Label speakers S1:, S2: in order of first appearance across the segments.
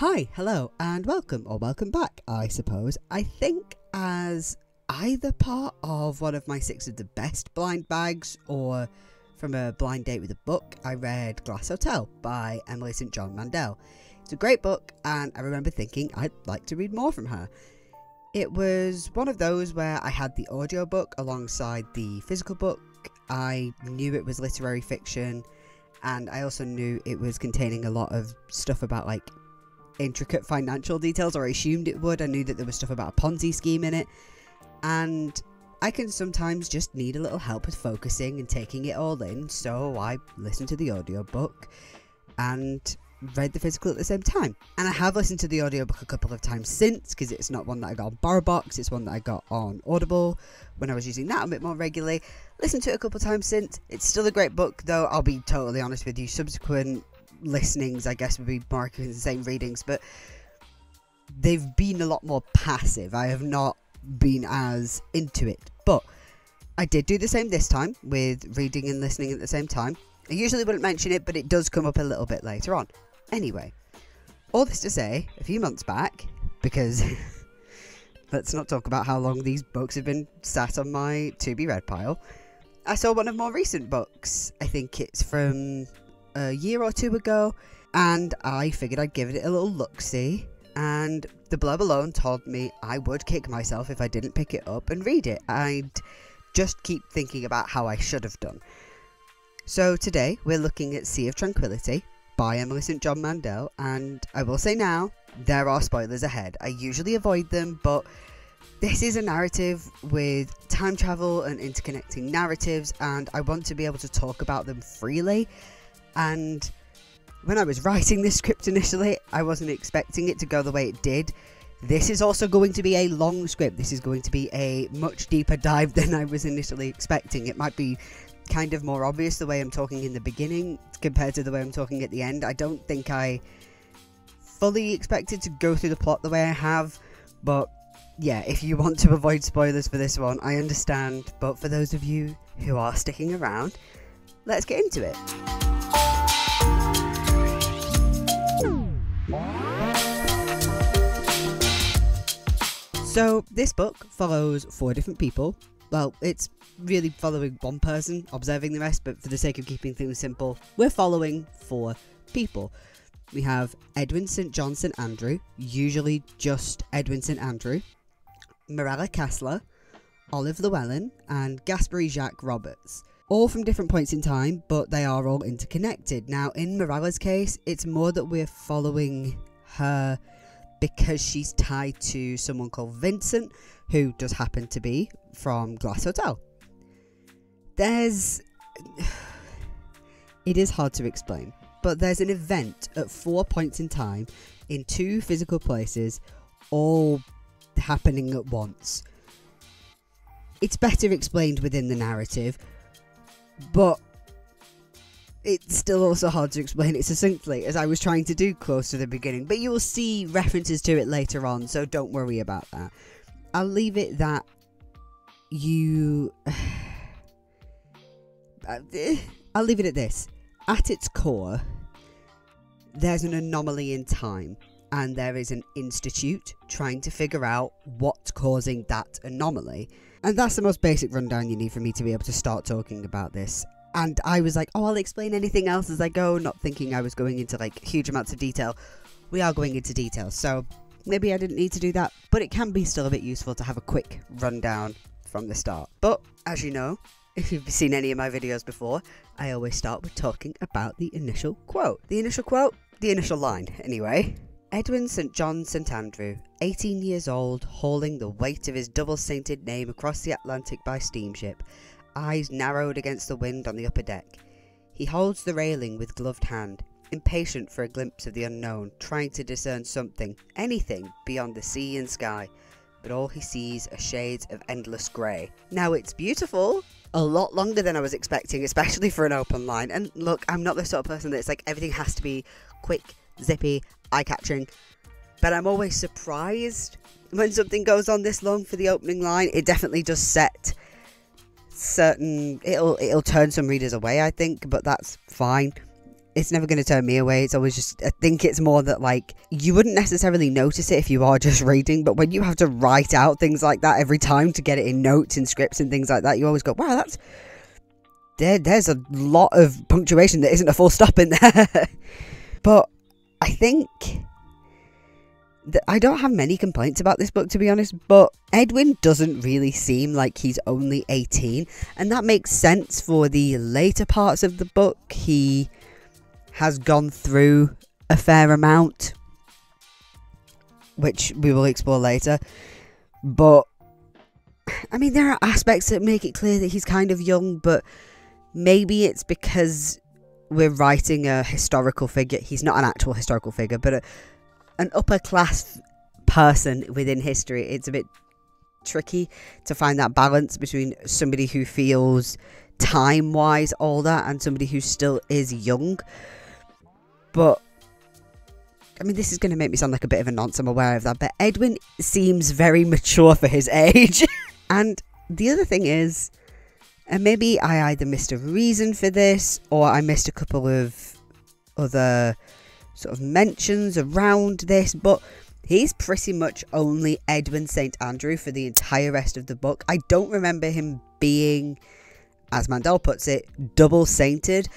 S1: Hi, hello, and welcome, or welcome back, I suppose. I think as either part of one of my six of the best blind bags or from a blind date with a book, I read Glass Hotel by Emily St. John Mandel. It's a great book, and I remember thinking I'd like to read more from her. It was one of those where I had the audiobook alongside the physical book. I knew it was literary fiction, and I also knew it was containing a lot of stuff about like intricate financial details, or I assumed it would. I knew that there was stuff about a Ponzi scheme in it, and I can sometimes just need a little help with focusing and taking it all in, so I listened to the audiobook and read the physical at the same time. And I have listened to the audiobook a couple of times since because it's not one that I got on BorrowBox, it's one that I got on Audible when I was using that a bit more regularly. Listened to it a couple of times since. It's still a great book, though, I'll be totally honest with you. Subsequent listenings, I guess, would be more the same readings, but they've been a lot more passive. I have not been as into it, but I did do the same this time with reading and listening at the same time. I usually wouldn't mention it, but it does come up a little bit later on. Anyway, all this to say, a few months back, because let's not talk about how long these books have been sat on my to be read pile. I saw one of more recent books. I think it's from a year or two ago, and I figured I'd give it a little look see. And the blurb alone told me I would kick myself if I didn't pick it up and read it. I'd just keep thinking about how I should have done. So today we're looking at Sea of Tranquility by Emily St. John Mandel, and I will say now, there are spoilers ahead. I usually avoid them, but this is a narrative with time travel and interconnecting narratives, and I want to be able to talk about them freely and when I was writing this script initially, I wasn't expecting it to go the way it did. This is also going to be a long script. This is going to be a much deeper dive than I was initially expecting. It might be kind of more obvious the way I'm talking in the beginning compared to the way I'm talking at the end. I don't think I fully expected to go through the plot the way I have, but yeah, if you want to avoid spoilers for this one, I understand. But for those of you who are sticking around, let's get into it. So, this book follows four different people. Well, it's really following one person, observing the rest, but for the sake of keeping things simple, we're following four people. We have Edwin St. John St. Andrew, usually just Edwin St. Andrew, Mirella Kessler, Olive Llewellyn, and Gaspery Jacques Roberts. All from different points in time, but they are all interconnected. Now, in Mirella's case, it's more that we're following her because she's tied to someone called Vincent, who does happen to be from Glass Hotel. There's. It is hard to explain, but there's an event at four points in time in two physical places, all happening at once. It's better explained within the narrative, but it's still also hard to explain it succinctly, as I was trying to do close to the beginning. But you will see references to it later on, so don't worry about that. I'll leave it that you. Uh, I'll leave it at this. At its core, there's an anomaly in time, and there is an institute trying to figure out what's causing that anomaly. And that's the most basic rundown you need for me to be able to start talking about this and I was like, oh, I'll explain anything else as I go, not thinking I was going into like huge amounts of detail. We are going into detail, so maybe I didn't need to do that, but it can be still a bit useful to have a quick rundown from the start. But as you know, if you've seen any of my videos before, I always start with talking about the initial quote. The initial quote, the initial line, anyway. Edwin St. John St. Andrew, 18 years old, hauling the weight of his double sainted name across the Atlantic by steamship, eyes narrowed against the wind on the upper deck. He holds the railing with gloved hand, impatient for a glimpse of the unknown, trying to discern something, anything, beyond the sea and sky. But all he sees are shades of endless grey. Now it's beautiful, a lot longer than I was expecting, especially for an open line. And look, I'm not the sort of person that's like everything has to be quick, zippy, eye catching. But I'm always surprised when something goes on this long for the opening line. It definitely does set certain it'll it'll turn some readers away, I think, but that's fine. it's never going to turn me away. It's always just, I think it's more that like you wouldn't necessarily notice it if you are just reading, but when you have to write out things like that every time to get it in notes and scripts and things like that, you always go, wow, that's there. There's a lot of punctuation that isn't a full stop in there. but I think that I don't have many complaints about this book to be honest, but Edwin doesn't really seem like he's only 18, and that makes sense for the later parts of the book. He has gone through a fair amount, which we will explore later. But I mean, there are aspects that make it clear that he's kind of young, but maybe it's because we're writing a historical figure. He's not an actual historical figure, but a, an upper class person within history, it's a bit tricky to find that balance between somebody who feels time wise older and somebody who still is young. But I mean, this is going to make me sound like a bit of a nonce, I'm aware of that, but Edwin seems very mature for his age. and the other thing is, and maybe I either missed a reason for this or I missed a couple of other sort of mentions around this, but he's pretty much only Edwin St. Andrew for the entire rest of the book. I don't remember him being, as Mandel puts it, double sainted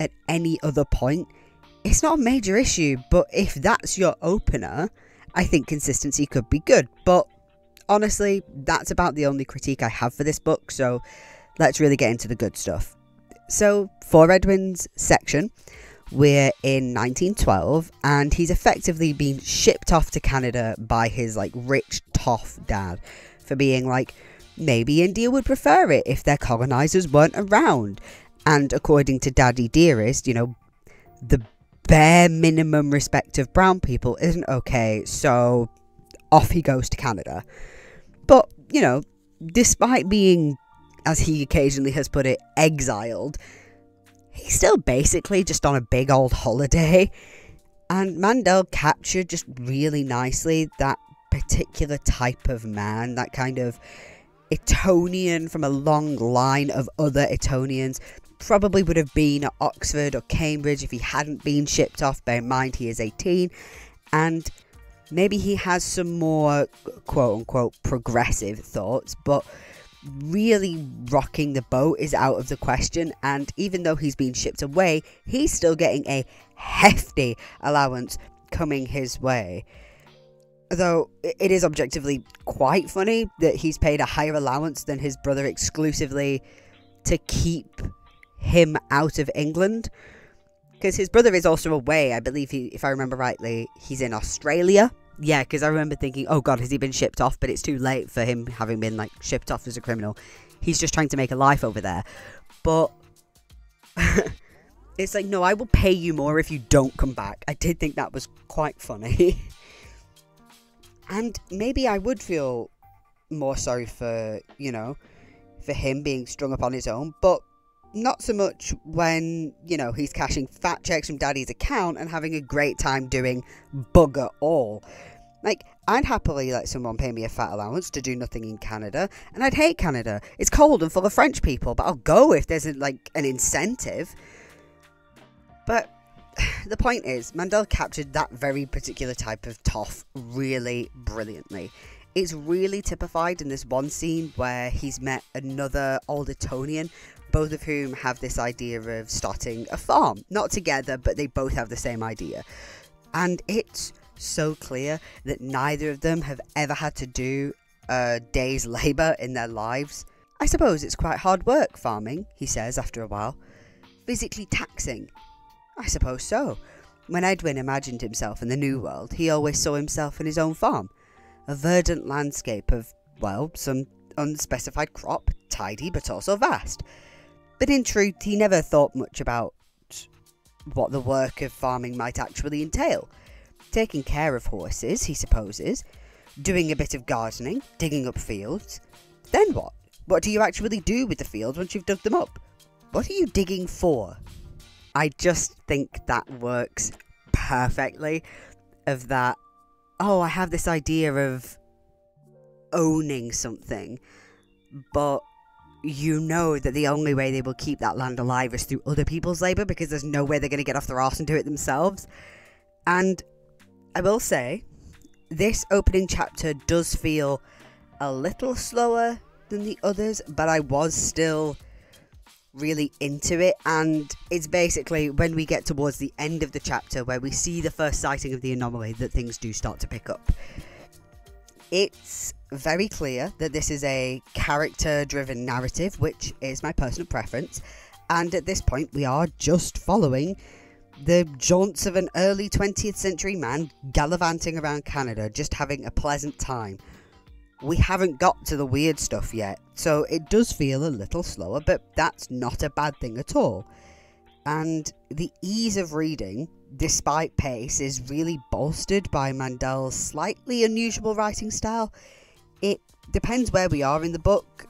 S1: at any other point. It's not a major issue, but if that's your opener, I think consistency could be good. But honestly, that's about the only critique I have for this book, so let's really get into the good stuff. So, for Edwin's section, we're in 1912 and he's effectively been shipped off to Canada by his like rich toff dad for being like maybe India would prefer it if their colonizers weren't around and according to Daddy Dearest you know the bare minimum respect of brown people isn't okay so off he goes to Canada but you know despite being as he occasionally has put it exiled he's still basically just on a big old holiday. And Mandel captured just really nicely that particular type of man, that kind of Etonian from a long line of other Etonians. Probably would have been at Oxford or Cambridge if he hadn't been shipped off. Bear in mind, he is 18. And maybe he has some more quote unquote progressive thoughts, but really rocking the boat is out of the question. And even though he's been shipped away, he's still getting a hefty allowance coming his way. Though it is objectively quite funny that he's paid a higher allowance than his brother exclusively to keep him out of England. Because his brother is also away. I believe he, if I remember rightly, he's in Australia yeah, because I remember thinking, oh god, has he been shipped off? But it's too late for him having been like shipped off as a criminal. He's just trying to make a life over there. But it's like, no, I will pay you more if you don't come back. I did think that was quite funny. and maybe I would feel more sorry for, you know, for him being strung up on his own, but not so much when, you know, he's cashing fat checks from daddy's account and having a great time doing bugger all. Like, I'd happily let someone pay me a fat allowance to do nothing in Canada, and I'd hate Canada. It's cold and full of French people, but I'll go if there's a, like an incentive. But the point is, Mandel captured that very particular type of toff really brilliantly. It's really typified in this one scene where he's met another old Etonian both of whom have this idea of starting a farm. Not together, but they both have the same idea. And it's so clear that neither of them have ever had to do a day's labour in their lives. I suppose it's quite hard work farming, he says after a while. Physically taxing. I suppose so. When Edwin imagined himself in the New World, he always saw himself in his own farm. A verdant landscape of, well, some unspecified crop, tidy but also vast. But in truth, he never thought much about what the work of farming might actually entail. Taking care of horses, he supposes, doing a bit of gardening, digging up fields. Then what? What do you actually do with the fields once you've dug them up? What are you digging for? I just think that works perfectly. Of that, oh, I have this idea of owning something, but you know that the only way they will keep that land alive is through other people's labour because there's no way they're going to get off their arse and do it themselves. And I will say, this opening chapter does feel a little slower than the others, but I was still really into it. And it's basically when we get towards the end of the chapter where we see the first sighting of the anomaly that things do start to pick up. It's very clear that this is a character driven narrative, which is my personal preference. And at this point, we are just following the jaunts of an early 20th century man gallivanting around Canada, just having a pleasant time. We haven't got to the weird stuff yet, so it does feel a little slower, but that's not a bad thing at all. And the ease of reading, despite pace, is really bolstered by Mandel's slightly unusual writing style. It depends where we are in the book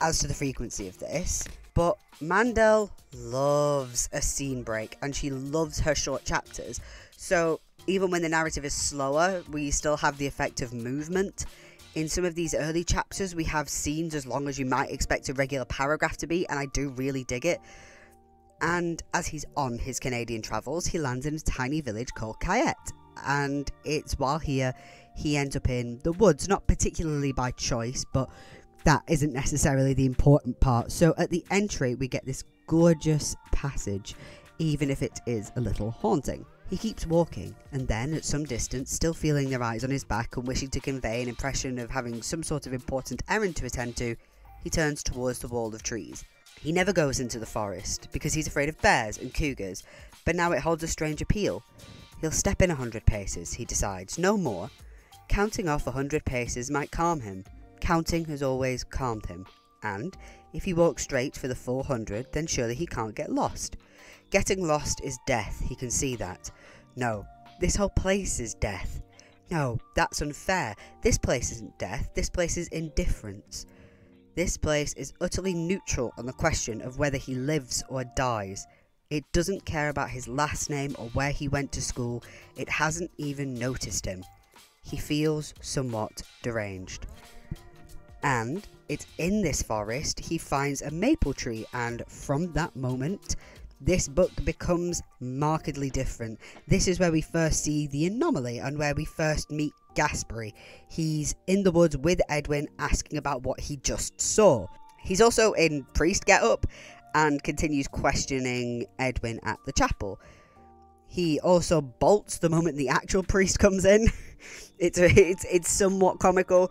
S1: as to the frequency of this, but Mandel loves a scene break and she loves her short chapters. So even when the narrative is slower, we still have the effect of movement. In some of these early chapters, we have scenes as long as you might expect a regular paragraph to be, and I do really dig it. And as he's on his Canadian travels, he lands in a tiny village called Caiette. And it's while here he ends up in the woods, not particularly by choice, but that isn't necessarily the important part. So at the entry, we get this gorgeous passage, even if it is a little haunting. He keeps walking, and then, at some distance, still feeling their eyes on his back and wishing to convey an impression of having some sort of important errand to attend to, he turns towards the wall of trees. He never goes into the forest because he's afraid of bears and cougars, but now it holds a strange appeal. He'll step in a hundred paces, he decides, no more. Counting off a hundred paces might calm him, Counting has always calmed him, and if he walks straight for the 400, then surely he can't get lost. Getting lost is death, he can see that. No, this whole place is death. No, that's unfair. This place isn't death, this place is indifference. This place is utterly neutral on the question of whether he lives or dies. It doesn't care about his last name or where he went to school, it hasn't even noticed him. He feels somewhat deranged and it's in this forest he finds a maple tree and from that moment this book becomes markedly different. This is where we first see the anomaly and where we first meet Gaspery. He's in the woods with Edwin asking about what he just saw. He's also in priest getup and continues questioning Edwin at the chapel. He also bolts the moment the actual priest comes in. it's it's it's somewhat comical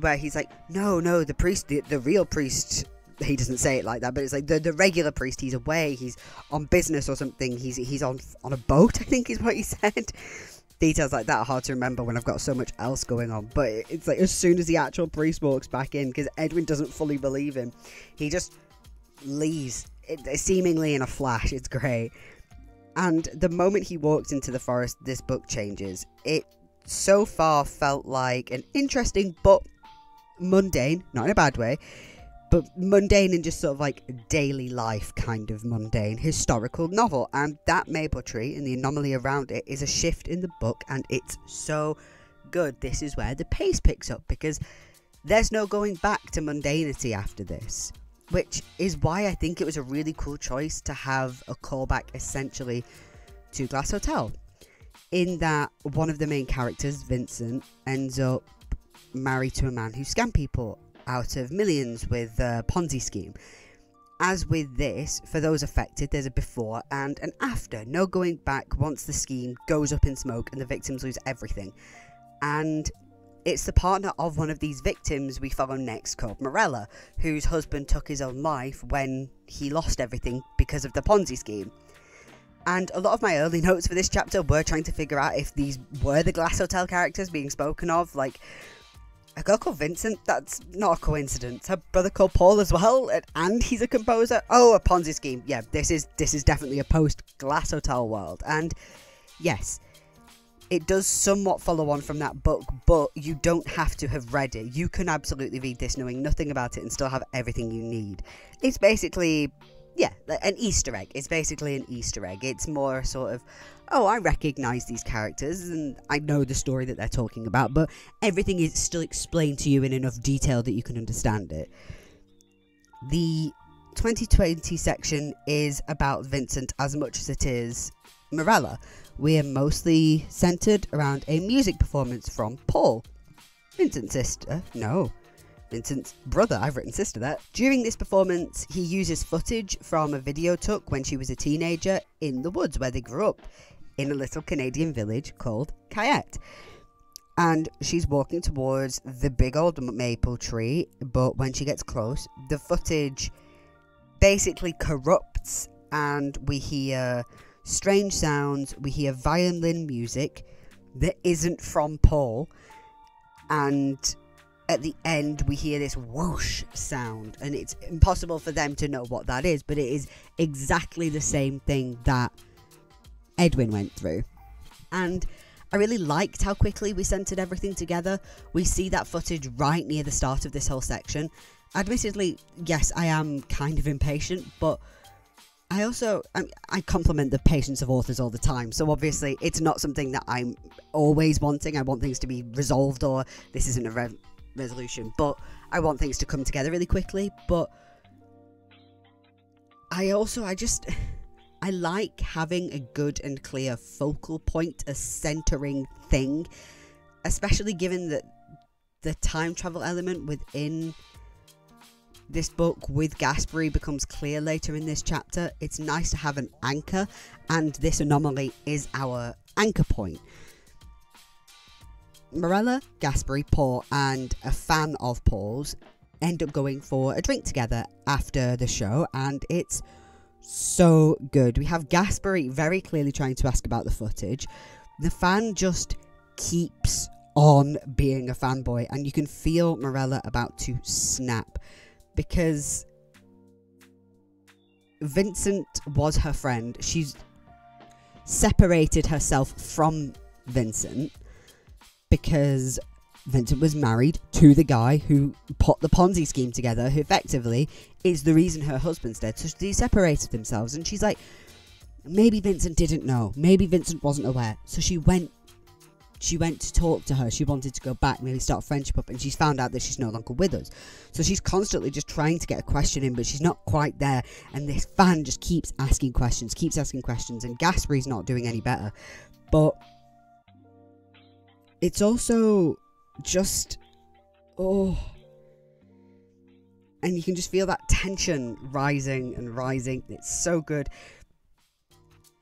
S1: where he's like, no, no, the priest, the, the real priest. He doesn't say it like that, but it's like the, the regular priest. He's away. He's on business or something. He's he's on on a boat. I think is what he said. Details like that are hard to remember when I've got so much else going on. But it's like as soon as the actual priest walks back in, because Edwin doesn't fully believe him, he just leaves, it, seemingly in a flash. It's great. And the moment he walks into the forest, this book changes. It so far felt like an interesting but mundane, not in a bad way, but mundane and just sort of like daily life kind of mundane historical novel. And that maple tree and the anomaly around it is a shift in the book, and it's so good. This is where the pace picks up because there's no going back to mundanity after this, which is why I think it was a really cool choice to have a callback essentially to Glass Hotel. In that one of the main characters, Vincent, ends up married to a man who scammed people out of millions with a Ponzi scheme. As with this, for those affected, there's a before and an after. No going back once the scheme goes up in smoke and the victims lose everything. And it's the partner of one of these victims we follow next called Mirella, whose husband took his own life when he lost everything because of the Ponzi scheme. And a lot of my early notes for this chapter were trying to figure out if these were the Glass Hotel characters being spoken of. Like, a girl called Vincent. That's not a coincidence. Her brother called Paul as well, and he's a composer. Oh, a Ponzi scheme. Yeah, this is this is definitely a post Glass Hotel world. And yes, it does somewhat follow on from that book, but you don't have to have read it. You can absolutely read this knowing nothing about it and still have everything you need. It's basically yeah, an Easter egg. It's basically an Easter egg. It's more sort of, oh, I recognize these characters and I know the story that they're talking about, but everything is still explained to you in enough detail that you can understand it. the 2020 section is about Vincent as much as it is Mirella. We're mostly centered around a music performance from Paul, Vincent's sister. No, Vincent's brother. I've written sister there. During this performance, he uses footage from a video took when she was a teenager in the woods where they grew up, in a little Canadian village called Caiette. And she's walking towards the big old maple tree, but when she gets close, the footage basically corrupts and we hear strange sounds, we hear violin music that isn't from Paul, and at the end we hear this whoosh sound, and it's impossible for them to know what that is, but it is exactly the same thing that Edwin went through. And I really liked how quickly we centered everything together. We see that footage right near the start of this whole section. Admittedly, yes, I am kind of impatient, but I also I, I compliment the patience of authors all the time. So obviously, it's not something that I'm always wanting. I want things to be resolved, or this isn't a re- resolution, but I want things to come together really quickly. But I also I just I like having a good and clear focal point, a centering thing, especially given that the time travel element within this book with Gaspery becomes clear later in this chapter. It's nice to have an anchor, and this anomaly is our anchor point. Mirella, Gaspery, Paul, and a fan of Paul's end up going for a drink together after the show, and it's so good. We have Gaspery very clearly trying to ask about the footage. The fan just keeps on being a fanboy, and you can feel Mirella about to snap because Vincent was her friend. She's separated herself from Vincent because Vincent was married to the guy who put the Ponzi scheme together, who effectively is the reason her husband's dead. So they separated themselves, and she's like, maybe Vincent didn't know, maybe Vincent wasn't aware. So she went she went to talk to her. She wanted to go back, maybe start a friendship up, and she's found out that she's no longer with us. So she's constantly just trying to get a question in, but she's not quite there. And this fan just keeps asking questions, keeps asking questions, and Gaspery's not doing any better. But it's also just oh. And you can just feel that tension rising and rising. It's so good.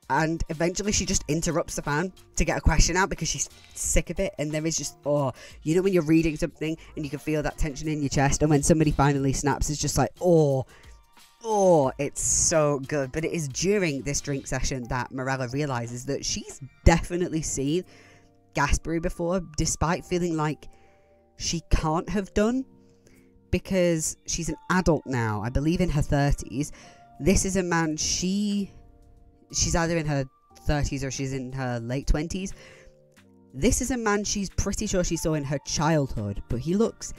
S1: And eventually she just interrupts the fan to get a question out because she's sick of it. And there is just oh you know when you're reading something and you can feel that tension in your chest and when somebody finally snaps it's just like oh oh it's so good. But it is during this drink session that Mirella realizes that she's definitely seen Gaspery before despite feeling like she can't have done because she's an adult now i believe in her 30s this is a man she she's either in her 30s or she's in her late 20s. This is a man she's pretty sure she saw in her childhood, but he looks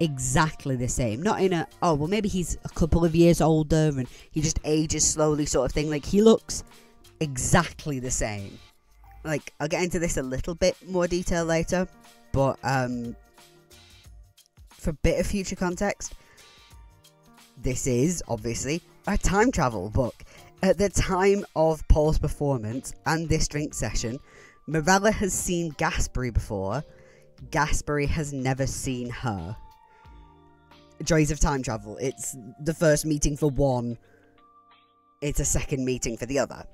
S1: exactly the same. Not in a, oh, well, maybe he's a couple of years older and he just ages slowly, sort of thing. Like, he looks exactly the same. Like, I'll get into this a little bit more detail later, but um, for a bit of future context, this is obviously a time travel book. At the time of Paul's performance and this drink session, Mirella has seen Gaspery before. Gaspery has never seen her. Joys of time travel. It's the first meeting for one, it's a second meeting for the other.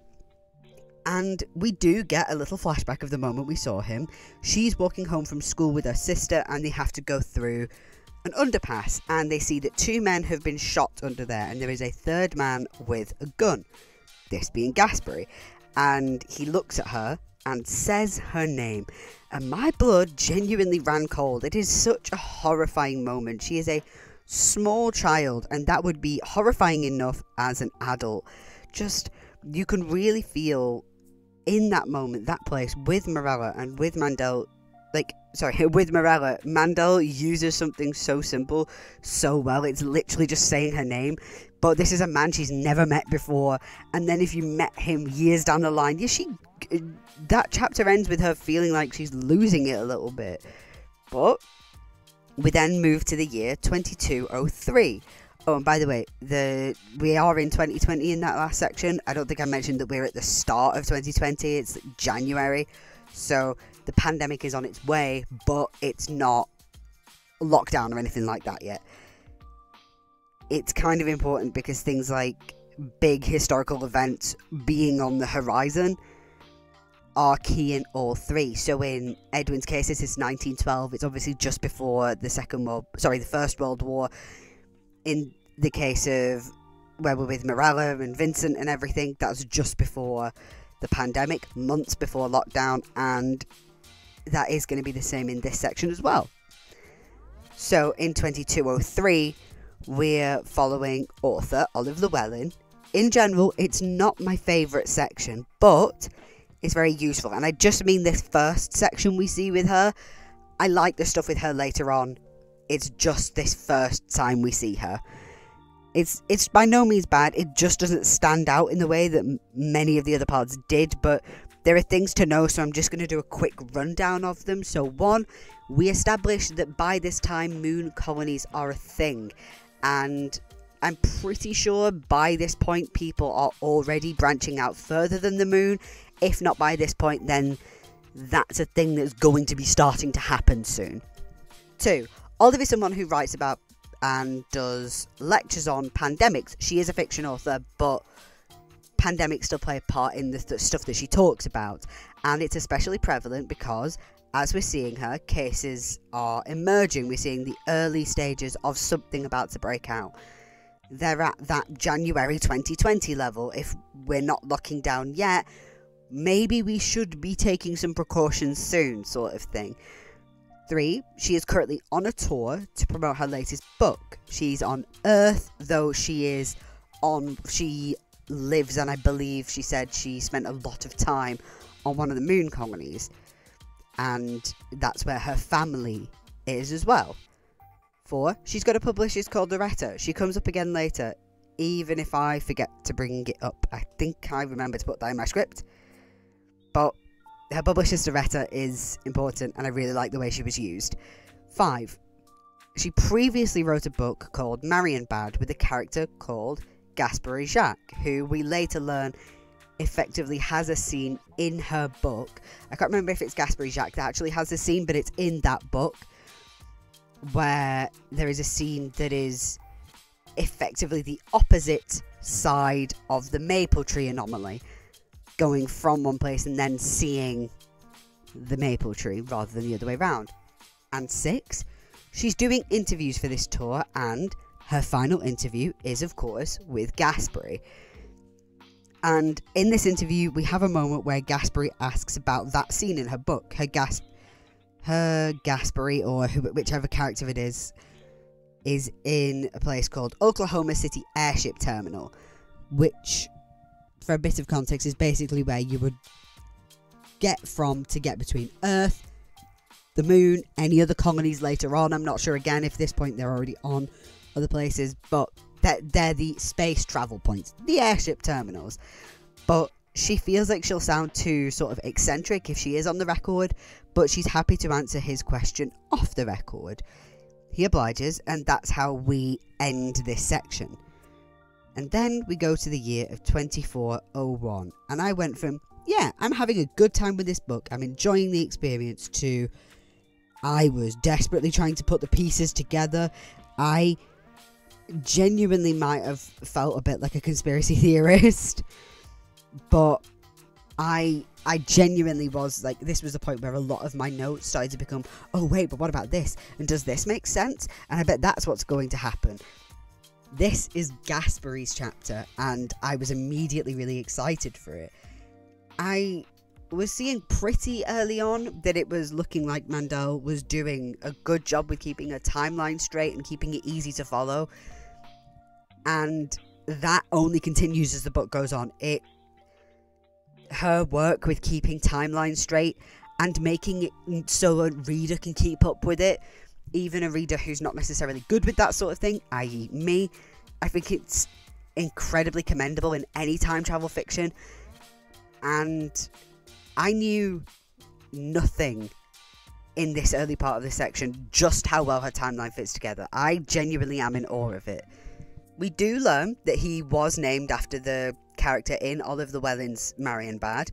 S1: And we do get a little flashback of the moment we saw him. She's walking home from school with her sister, and they have to go through an underpass and they see that two men have been shot under there and there is a third man with a gun, this being Gaspery. And he looks at her and says her name. And my blood genuinely ran cold. It is such a horrifying moment. She is a small child, and that would be horrifying enough as an adult. Just, you can really feel in that moment, that place, with Mirella and with Mandel, like sorry, with Mirella, Mandel uses something so simple so well. It's literally just saying her name. But this is a man she's never met before. And then if you met him years down the line, yeah, she. That chapter ends with her feeling like she's losing it a little bit. But we then move to the year 2203. Oh, and by the way, the we are in 2020 in that last section. I don't think I mentioned that we're at the start of 2020. It's January, so the pandemic is on its way, but it's not lockdown or anything like that yet. It's kind of important because things like big historical events being on the horizon are key in all three. So in Edwin's case, this is 1912. It's obviously just before the Second World, sorry, the First World War. In the case of where we're with Mirella and Vincent and everything, that was just before the pandemic, months before lockdown, and that is going to be the same in this section as well. So in 2203, we're following author Olive Llewellyn. In general, it's not my favourite section, but it's very useful. And I just mean this first section we see with her. I like the stuff with her later on. It's just this first time we see her. It's it's by no means bad. It just doesn't stand out in the way that many of the other parts did, but there are things to know, so I'm just going to do a quick rundown of them. So, one, we established that by this time moon colonies are a thing, and I'm pretty sure by this point people are already branching out further than the moon. If not by this point, then that's a thing that's going to be starting to happen soon. Two, Olive is someone who writes about and does lectures on pandemics. She is a fiction author, but pandemics still play a part in the th- stuff that she talks about. And it's especially prevalent because, as we're seeing her, cases are emerging. We're seeing the early stages of something about to break out. They're at that January 2020 level. If we're not locking down yet, maybe we should be taking some precautions soon, sort of thing. Three, she is currently on a tour to promote her latest book. She's on Earth, though she is on. She lives, and I believe she said she spent a lot of time on one of the moon colonies, and that's where her family is as well. Four, she's got a publisher called Loretta. She comes up again later, even if I forget to bring it up. I think I remember to put that in my script. But her publisher Loretta is important, and I really like the way she was used. Five, she previously wrote a book called Marienbad with a character called Gaspery Jacques, who we later learn effectively has a scene in her book. I can't remember if it's Gaspery Jacques that actually has a scene, but it's in that book where there is a scene that is effectively the opposite side of the maple tree anomaly, going from one place and then seeing the maple tree rather than the other way around. And six, she's doing interviews for this tour, and her final interview is, of course, with Gaspard. And in this interview, we have a moment where Gaspard asks about that scene in her book. Her gasp, her Gaspard, or who, whichever character it is, is in a place called Oklahoma City Airship Terminal, which, for a bit of context, is basically where you would get from to get between Earth, the Moon, any other colonies later on. I'm not sure again if this point they're already on other places, but they're, they're the space travel points, the airship terminals. But she feels like she'll sound too sort of eccentric if she is on the record, but she's happy to answer his question off the record. He obliges, and that's how we end this section. And then we go to the year of 2401, and I went from, yeah, I'm having a good time with this book, I'm enjoying the experience, to I was desperately trying to put the pieces together. I genuinely might have felt a bit like a conspiracy theorist, but I I genuinely was like this was the point where a lot of my notes started to become oh wait but what about this and does this make sense and I bet that's what's going to happen. This is Gaspery's chapter and I was immediately really excited for it. I was seeing pretty early on that it was looking like Mandel was doing a good job with keeping a timeline straight and keeping it easy to follow. And that only continues as the book goes on. It her work with keeping timelines straight and making it so a reader can keep up with it, even a reader who's not necessarily good with that sort of thing, i.e., me, I think it's incredibly commendable in any time travel fiction. And I knew nothing in this early part of this section just how well her timeline fits together. I genuinely am in awe of it. We do learn that he was named after the character in Oliver Llewellyn's Marienbad,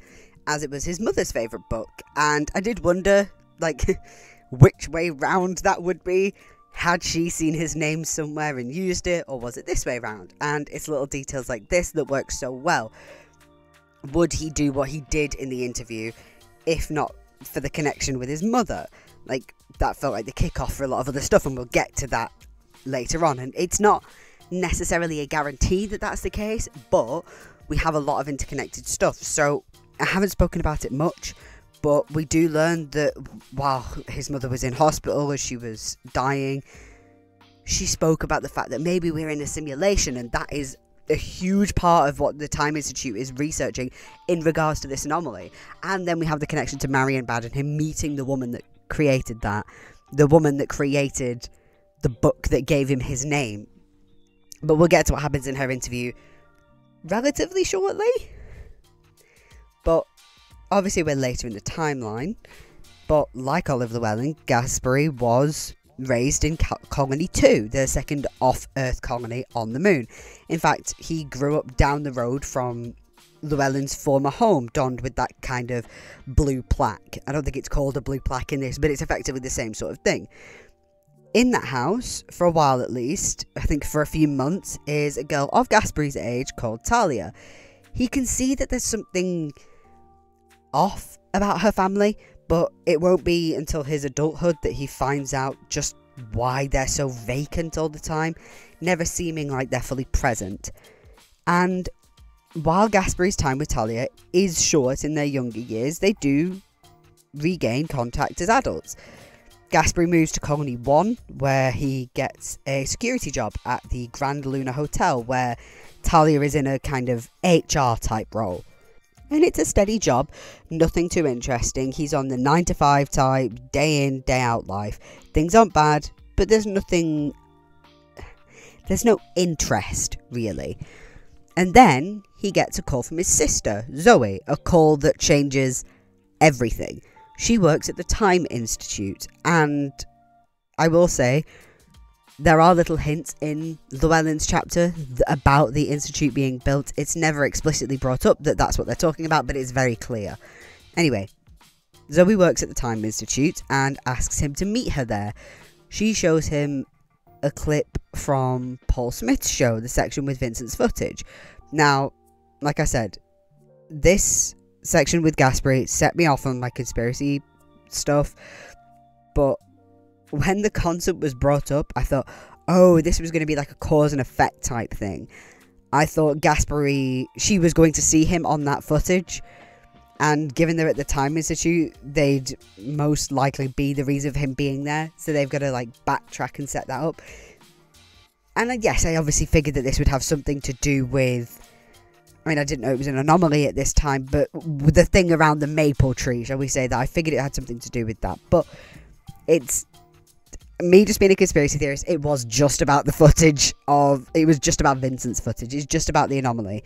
S1: as it was his mother's favourite book. And I did wonder, like, which way round that would be. Had she seen his name somewhere and used it, or was it this way round? And it's little details like this that work so well. Would he do what he did in the interview if not for the connection with his mother? Like, that felt like the kickoff for a lot of other stuff, and we'll get to that later on. And it's not necessarily a guarantee that that's the case, but we have a lot of interconnected stuff. So I haven't spoken about it much, but we do learn that while his mother was in hospital as she was dying, she spoke about the fact that maybe we're in a simulation, and that is a huge part of what the Time Institute is researching in regards to this anomaly. And then we have the connection to Marienbad and him meeting the woman that created that, the woman that created the book that gave him his name. But we'll get to what happens in her interview relatively shortly. Obviously, we're later in the timeline. But like Oliver Llewellyn, Gaspery was raised in Colony 2, the second off Earth colony on the moon. In fact, he grew up down the road from Llewellyn's former home, donned with that kind of blue plaque. I don't think it's called a blue plaque in this, but it's effectively the same sort of thing. In that house, for a while at least, I think for a few months, is a girl of Gaspery's age called Talia. He can see that there's something off about her family, but it won't be until his adulthood that he finds out just why they're so vacant all the time, never seeming like they're fully present. And while Gaspery's time with Talia is short in their younger years, they do regain contact as adults. Gaspery moves to Colony 1, where he gets a security job at the Grand Luna Hotel, where Talia is in a kind of HR type role. And it's a steady job, nothing too interesting. He's on the 9 to 5 type, day in, day out life. Things aren't bad, but there's nothing. There's no interest, really. And then he gets a call from his sister, Zoe, a call that changes everything. She works at the Time Institute, and I will say there are little hints in Llewellyn's chapter mm-hmm. th- about the institute being built. It's never explicitly brought up that that's what they're talking about, but it's very clear. Anyway, Zoe works at the Time Institute and asks him to meet her there. She shows him a clip from Paul Smith's show, the section with Vincent's footage. Now, like I said, this section with Gaspery set me off on my conspiracy stuff. But when the concept was brought up, I thought, oh, this was going to be like a cause and effect type thing. I thought Gaspery, she was going to see him on that footage. And given they're at the Time Institute, they'd most likely be the reason for him being there. So they've got to like backtrack and set that up. And yes, I obviously figured that this would have something to do with I mean, I didn't know it was an anomaly at this time, but the thing around the maple tree, shall we say that, I figured it had something to do with that. But it's me just being a conspiracy theorist, it was just about the footage of. It was just about Vincent's footage. It's just about the anomaly.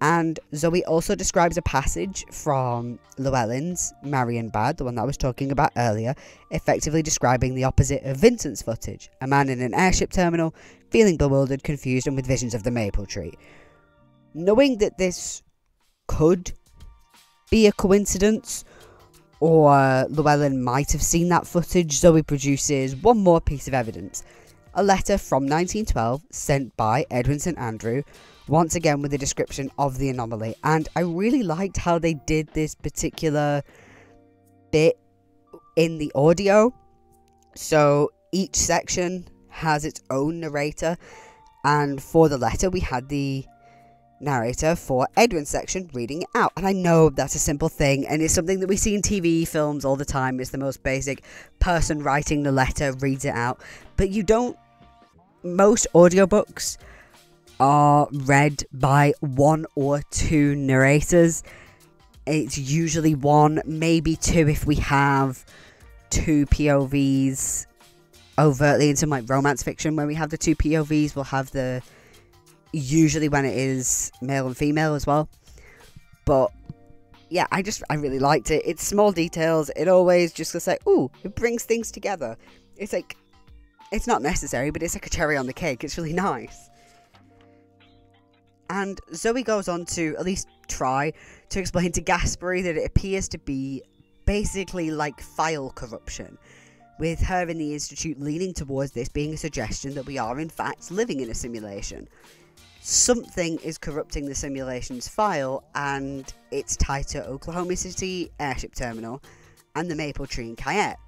S1: And Zoe also describes a passage from Llewellyn's Marienbad, the one that I was talking about earlier, effectively describing the opposite of Vincent's footage a man in an airship terminal, feeling bewildered, confused, and with visions of the maple tree knowing that this could be a coincidence or Llewellyn might have seen that footage, Zoe produces one more piece of evidence. A letter from 1912 sent by Edwin St Andrew, once again with a description of the anomaly. And I really liked how they did this particular bit in the audio. So each section has its own narrator, and for the letter, we had the narrator for Edwin's section reading it out. And I know that's a simple thing, and it's something that we see in TV films all the time. It's the most basic person writing the letter reads it out. But you don't. Most audiobooks are read by one or two narrators. It's usually one, maybe two if we have two POVs overtly in some like romance fiction where we have the two POVs, we'll have the usually when it is male and female as well. But yeah, I just I really liked it. It's small details. It always just looks like ooh, it brings things together. It's like it's not necessary, but it's like a cherry on the cake. It's really nice. And Zoe goes on to at least try to explain to Gaspery that it appears to be basically like file corruption, with her in the Institute leaning towards this being a suggestion that we are in fact living in a simulation. Something is corrupting the simulation's file, and it's tied to Oklahoma City Airship Terminal and the Maple Tree in Caiette.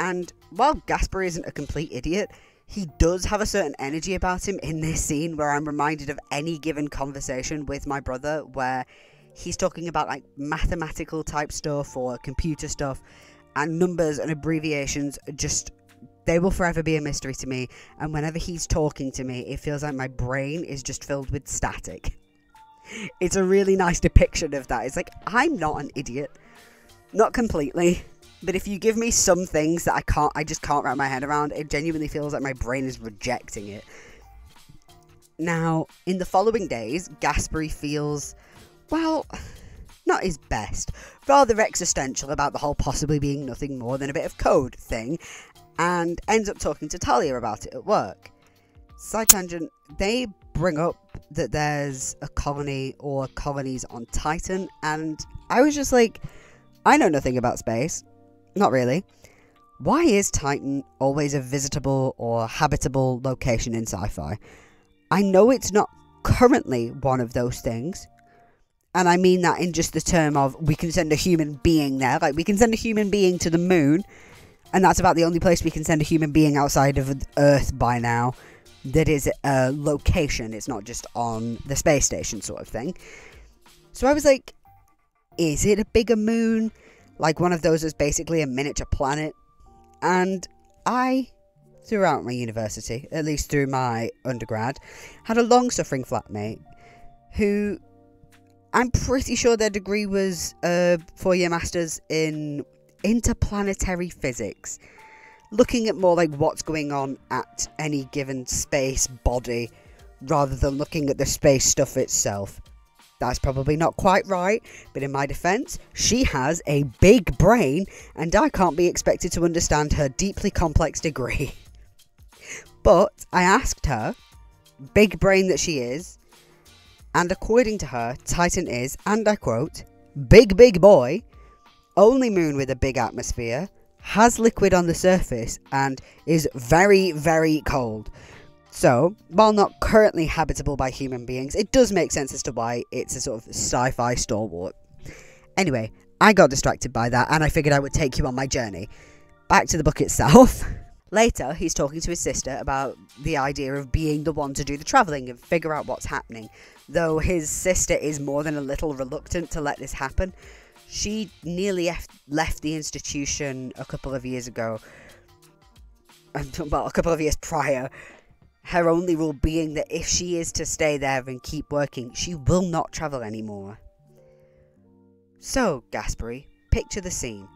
S1: And while Gaspery isn't a complete idiot, he does have a certain energy about him in this scene where I'm reminded of any given conversation with my brother where he's talking about like mathematical type stuff or computer stuff and numbers and abbreviations just they will forever be a mystery to me. And whenever he's talking to me it feels like my brain is just filled with static. It's a really nice depiction of that. It's like i'm not an idiot. Not completely. But if you give me some things that I can't, I just can't wrap my head around, it genuinely feels like my brain is rejecting it. Now, in the following days, Gaspery feels, well, not his best, rather existential about the whole possibly being nothing more than a bit of code thing, and ends up talking to Talia about it at work. Side tangent, they bring up that there's a colony or colonies on Titan, and I was just like, I know nothing about space. Not really. Why is Titan always a visitable or habitable location in sci fi? I know it's not currently one of those things. And I mean that in just the term of we can send a human being there. Like, we can send a human being to the moon, and that's about the only place we can send a human being outside of Earth by now that is a location. It's not just on the space station, sort of thing. So I was like, is it a bigger moon? Like one of those is basically a miniature planet. And I, throughout my university, at least through my undergrad, had a long suffering flatmate who I'm pretty sure their degree was uh, a four year master's in interplanetary physics, looking at more like what's going on at any given space body rather than looking at the space stuff itself. That's probably not quite right, but in my defense, she has a big brain and I can't be expected to understand her deeply complex degree. But I asked her, big brain that she is, and according to her, Titan is, and I quote, big, big boy, only moon with a big atmosphere, has liquid on the surface, and is very, very cold. So, while not currently habitable by human beings, it does make sense as to why it's a sort of sci fi stalwart. Anyway, I got distracted by that and I figured I would take you on my journey. Back to the book itself. Later, he's talking to his sister about the idea of being the one to do the travelling and figure out what's happening. Though his sister is more than a little reluctant to let this happen. She nearly left the institution a couple of years ago. Well, a couple of years prior her only rule being that if she is to stay there and keep working, she will not travel anymore. So, Gaspery, picture the scene.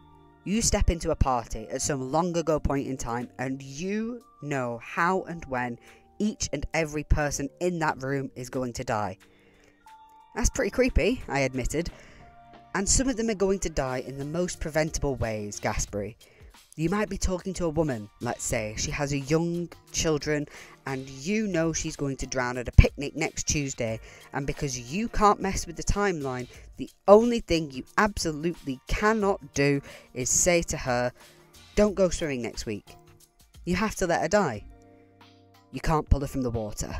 S1: You step into a party at some long ago point in time, and you know how and when each and every person in that room is going to die. That's pretty creepy, I admitted. And some of them are going to die in the most preventable ways, Gaspery. You might be talking to a woman, let's say, she has a young children and you know she's going to drown at a picnic next Tuesday, and because you can't mess with the timeline, the only thing you absolutely cannot do is say to her, Don't go swimming next week. You have to let her die. You can't pull her from the water.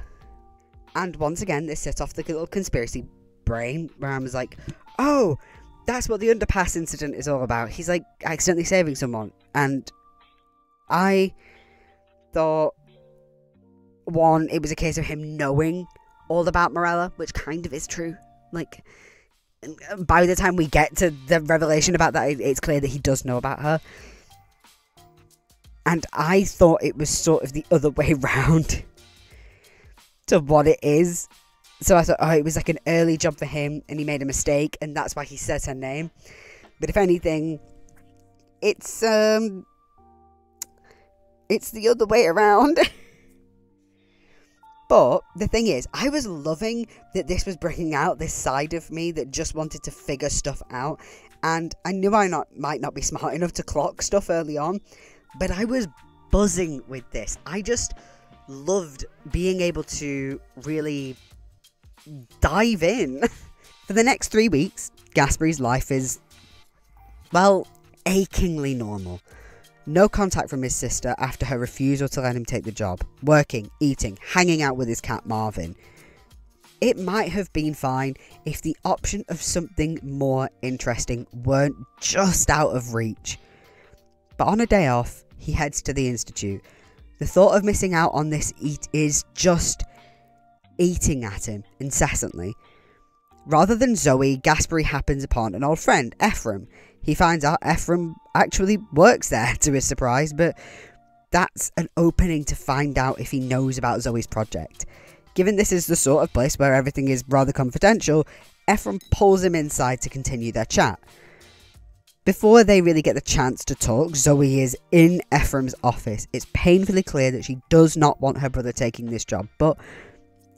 S1: And once again, this set off the little conspiracy brain where I was like, Oh, that's what the underpass incident is all about. He's like accidentally saving someone. And I thought, one, it was a case of him knowing all about Mirella, which kind of is true. Like, by the time we get to the revelation about that, it's clear that he does know about her. And I thought it was sort of the other way round to what it is. So I thought, oh, it was like an early job for him and he made a mistake and that's why he says her name. But if anything, it's um it's the other way around. but the thing is, I was loving that this was bringing out this side of me that just wanted to figure stuff out. And I knew I not might not be smart enough to clock stuff early on, but I was buzzing with this. I just loved being able to really dive in. For the next three weeks, Gaspery's life is, well, achingly normal. No contact from his sister after her refusal to let him take the job. Working, eating, hanging out with his cat Marvin. It might have been fine if the option of something more interesting weren't just out of reach. But on a day off, he heads to the Institute. The thought of missing out on this eat is just eating at him incessantly. Rather than Zoe, Gaspery happens upon an old friend, Ephraim. He finds out Ephraim actually works there to his surprise, but that's an opening to find out if he knows about Zoe's project. Given this is the sort of place where everything is rather confidential, Ephraim pulls him inside to continue their chat. Before they really get the chance to talk, Zoe is in Ephraim's office. It's painfully clear that she does not want her brother taking this job, but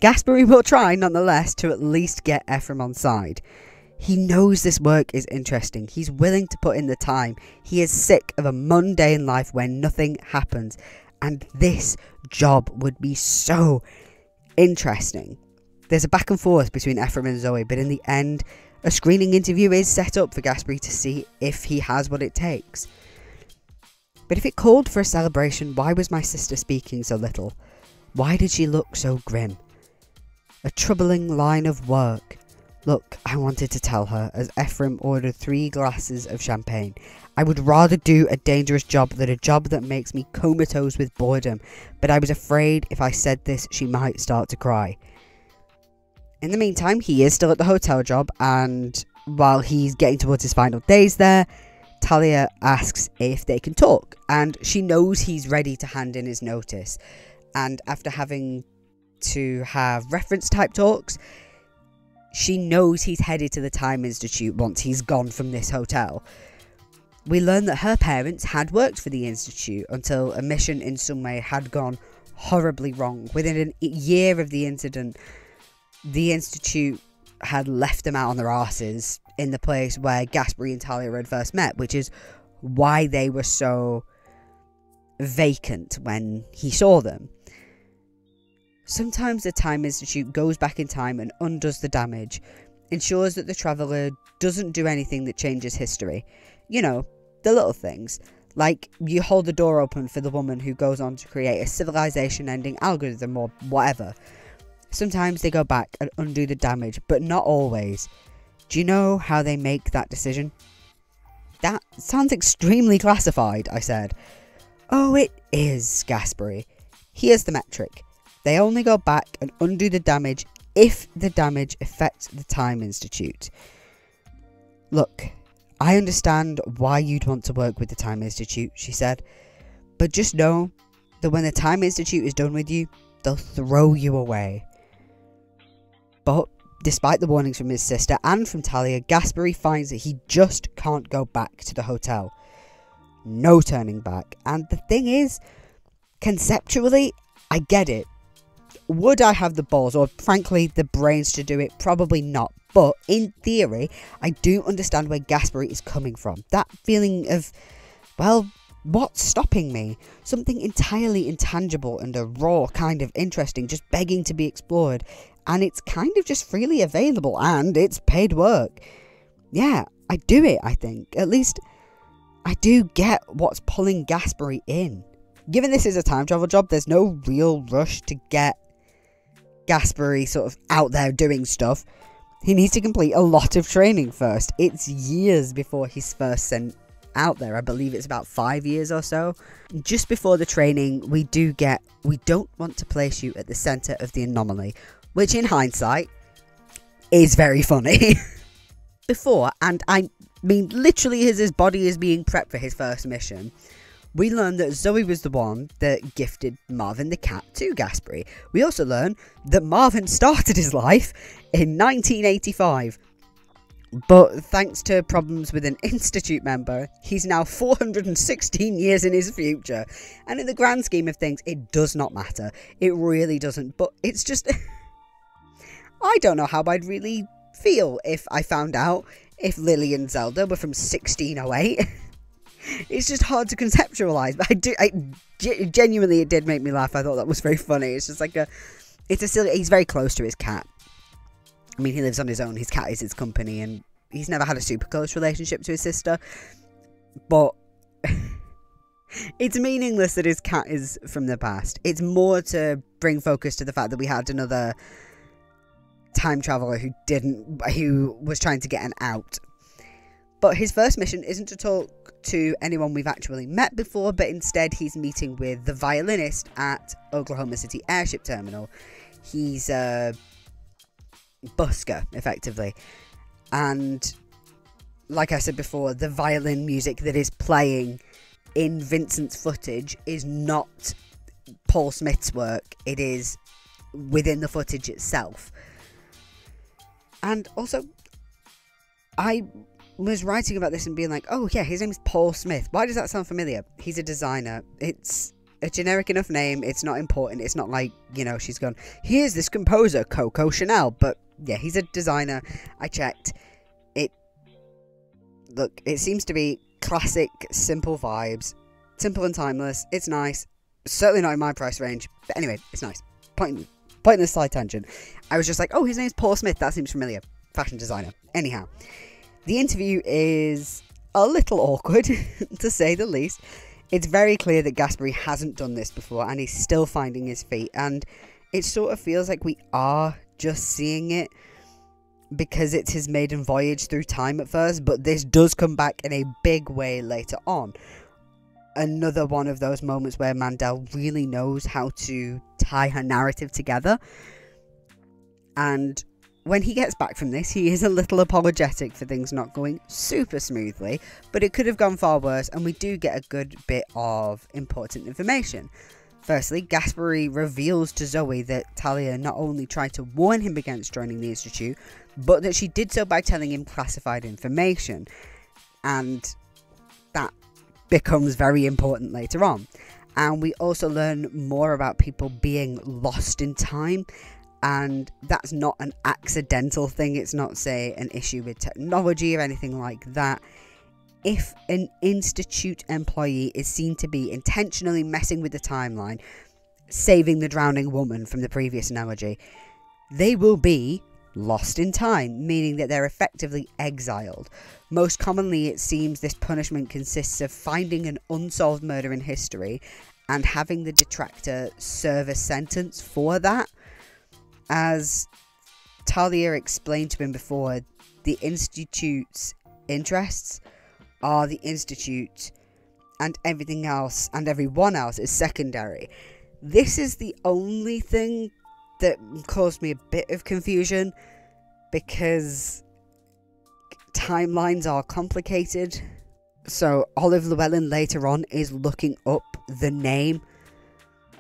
S1: Gaspery will try nonetheless to at least get Ephraim on side. He knows this work is interesting. He's willing to put in the time. He is sick of a mundane life where nothing happens. And this job would be so interesting. There's a back and forth between Ephraim and Zoe, but in the end, a screening interview is set up for Gaspery to see if he has what it takes. But if it called for a celebration, why was my sister speaking so little? Why did she look so grim? A troubling line of work. Look, I wanted to tell her as Ephraim ordered three glasses of champagne. I would rather do a dangerous job than a job that makes me comatose with boredom, but I was afraid if I said this, she might start to cry. In the meantime, he is still at the hotel job, and while he's getting towards his final days there, Talia asks if they can talk, and she knows he's ready to hand in his notice. And after having to have reference type talks, she knows he's headed to the Time Institute once he's gone from this hotel. We learn that her parents had worked for the Institute until a mission in some way had gone horribly wrong. Within a year of the incident, the Institute had left them out on their asses in the place where Gaspery and Talia had first met, which is why they were so vacant when he saw them. Sometimes the Time Institute goes back in time and undoes the damage, ensures that the traveller doesn't do anything that changes history. You know, the little things. Like you hold the door open for the woman who goes on to create a civilization ending algorithm or whatever. Sometimes they go back and undo the damage, but not always. Do you know how they make that decision? That sounds extremely classified, I said. Oh, it is, Gaspery. Here's the metric. They only go back and undo the damage if the damage affects the Time Institute. Look, I understand why you'd want to work with the Time Institute, she said, but just know that when the Time Institute is done with you, they'll throw you away. But despite the warnings from his sister and from Talia, Gaspery finds that he just can't go back to the hotel. No turning back. And the thing is, conceptually, I get it. Would I have the balls or, frankly, the brains to do it? Probably not. But in theory, I do understand where Gaspery is coming from. That feeling of, well, what's stopping me? Something entirely intangible and a raw kind of interesting, just begging to be explored. And it's kind of just freely available and it's paid work. Yeah, I do it, I think. At least I do get what's pulling Gaspery in. Given this is a time travel job, there's no real rush to get Gaspery sort of out there doing stuff. He needs to complete a lot of training first. It's years before he's first sent out there. I believe it's about five years or so. Just before the training, we do get we don't want to place you at the centre of the anomaly, which in hindsight is very funny. before, and I mean literally as his body is being prepped for his first mission, we learn that Zoe was the one that gifted Marvin the cat to Gaspery. We also learn that Marvin started his life in 1985. But thanks to problems with an Institute member, he's now 416 years in his future. And in the grand scheme of things, it does not matter. It really doesn't. But it's just. I don't know how I'd really feel if I found out if Lily and Zelda were from 1608. it's just hard to conceptualize. But I do, I genuinely, it did make me laugh. I thought that was very funny. It's just like a, it's a silly. He's very close to his cat, I mean, he lives on his own. His cat is his company, and he's never had a super close relationship to his sister. But it's meaningless that his cat is from the past. It's more to bring focus to the fact that we had another time traveler who didn't, who was trying to get an out. But his first mission isn't to talk to anyone we've actually met before, but instead he's meeting with the violinist at Oklahoma City Airship Terminal. He's a busker, effectively. And like I said before, the violin music that is playing in Vincent's footage is not Paul Smith's work, it is within the footage itself. And also, I was writing about this and being like, oh yeah, his name is Paul Smith. Why does that sound familiar? He's a designer. It's a generic enough name. It's not important. It's not like, you know, she's gone, here's this composer, Coco Chanel. But yeah, he's a designer. I checked. It, look, it seems to be classic, simple vibes. Simple and timeless. It's nice. Certainly not in my price range. But anyway, it's nice. Point, point in this side tangent. I was just like, oh, his name's Paul Smith. That seems familiar. Fashion designer. Anyhow, the interview is a little awkward, to say the least. It's very clear that Gaspery hasn't done this before and he's still finding his feet. And it sort of feels like we are just seeing it because it's his maiden voyage through time at first, but this does come back in a big way later on. Another one of those moments where Mandel really knows how to tie her narrative together. And when he gets back from this, he is a little apologetic for things not going super smoothly, but it could have gone far worse, and we do get a good bit of important information. Firstly, Gaspery reveals to Zoe that Talia not only tried to warn him against joining the Institute, but that she did so by telling him classified information. And that becomes very important later on. And we also learn more about people being lost in time and that's not an accidental thing. It's not, say, an issue with technology or anything like that. If an institute employee is seen to be intentionally messing with the timeline, saving the drowning woman from the previous analogy, they will be lost in time, meaning that they're effectively exiled. Most commonly, it seems this punishment consists of finding an unsolved murder in history and having the detractor serve a sentence for that as Talia explained to him before, the Institute's interests are the Institute, and everything else and everyone else is secondary. This is the only thing that caused me a bit of confusion because timelines are complicated. So, Olive Llewellyn later on is looking up the name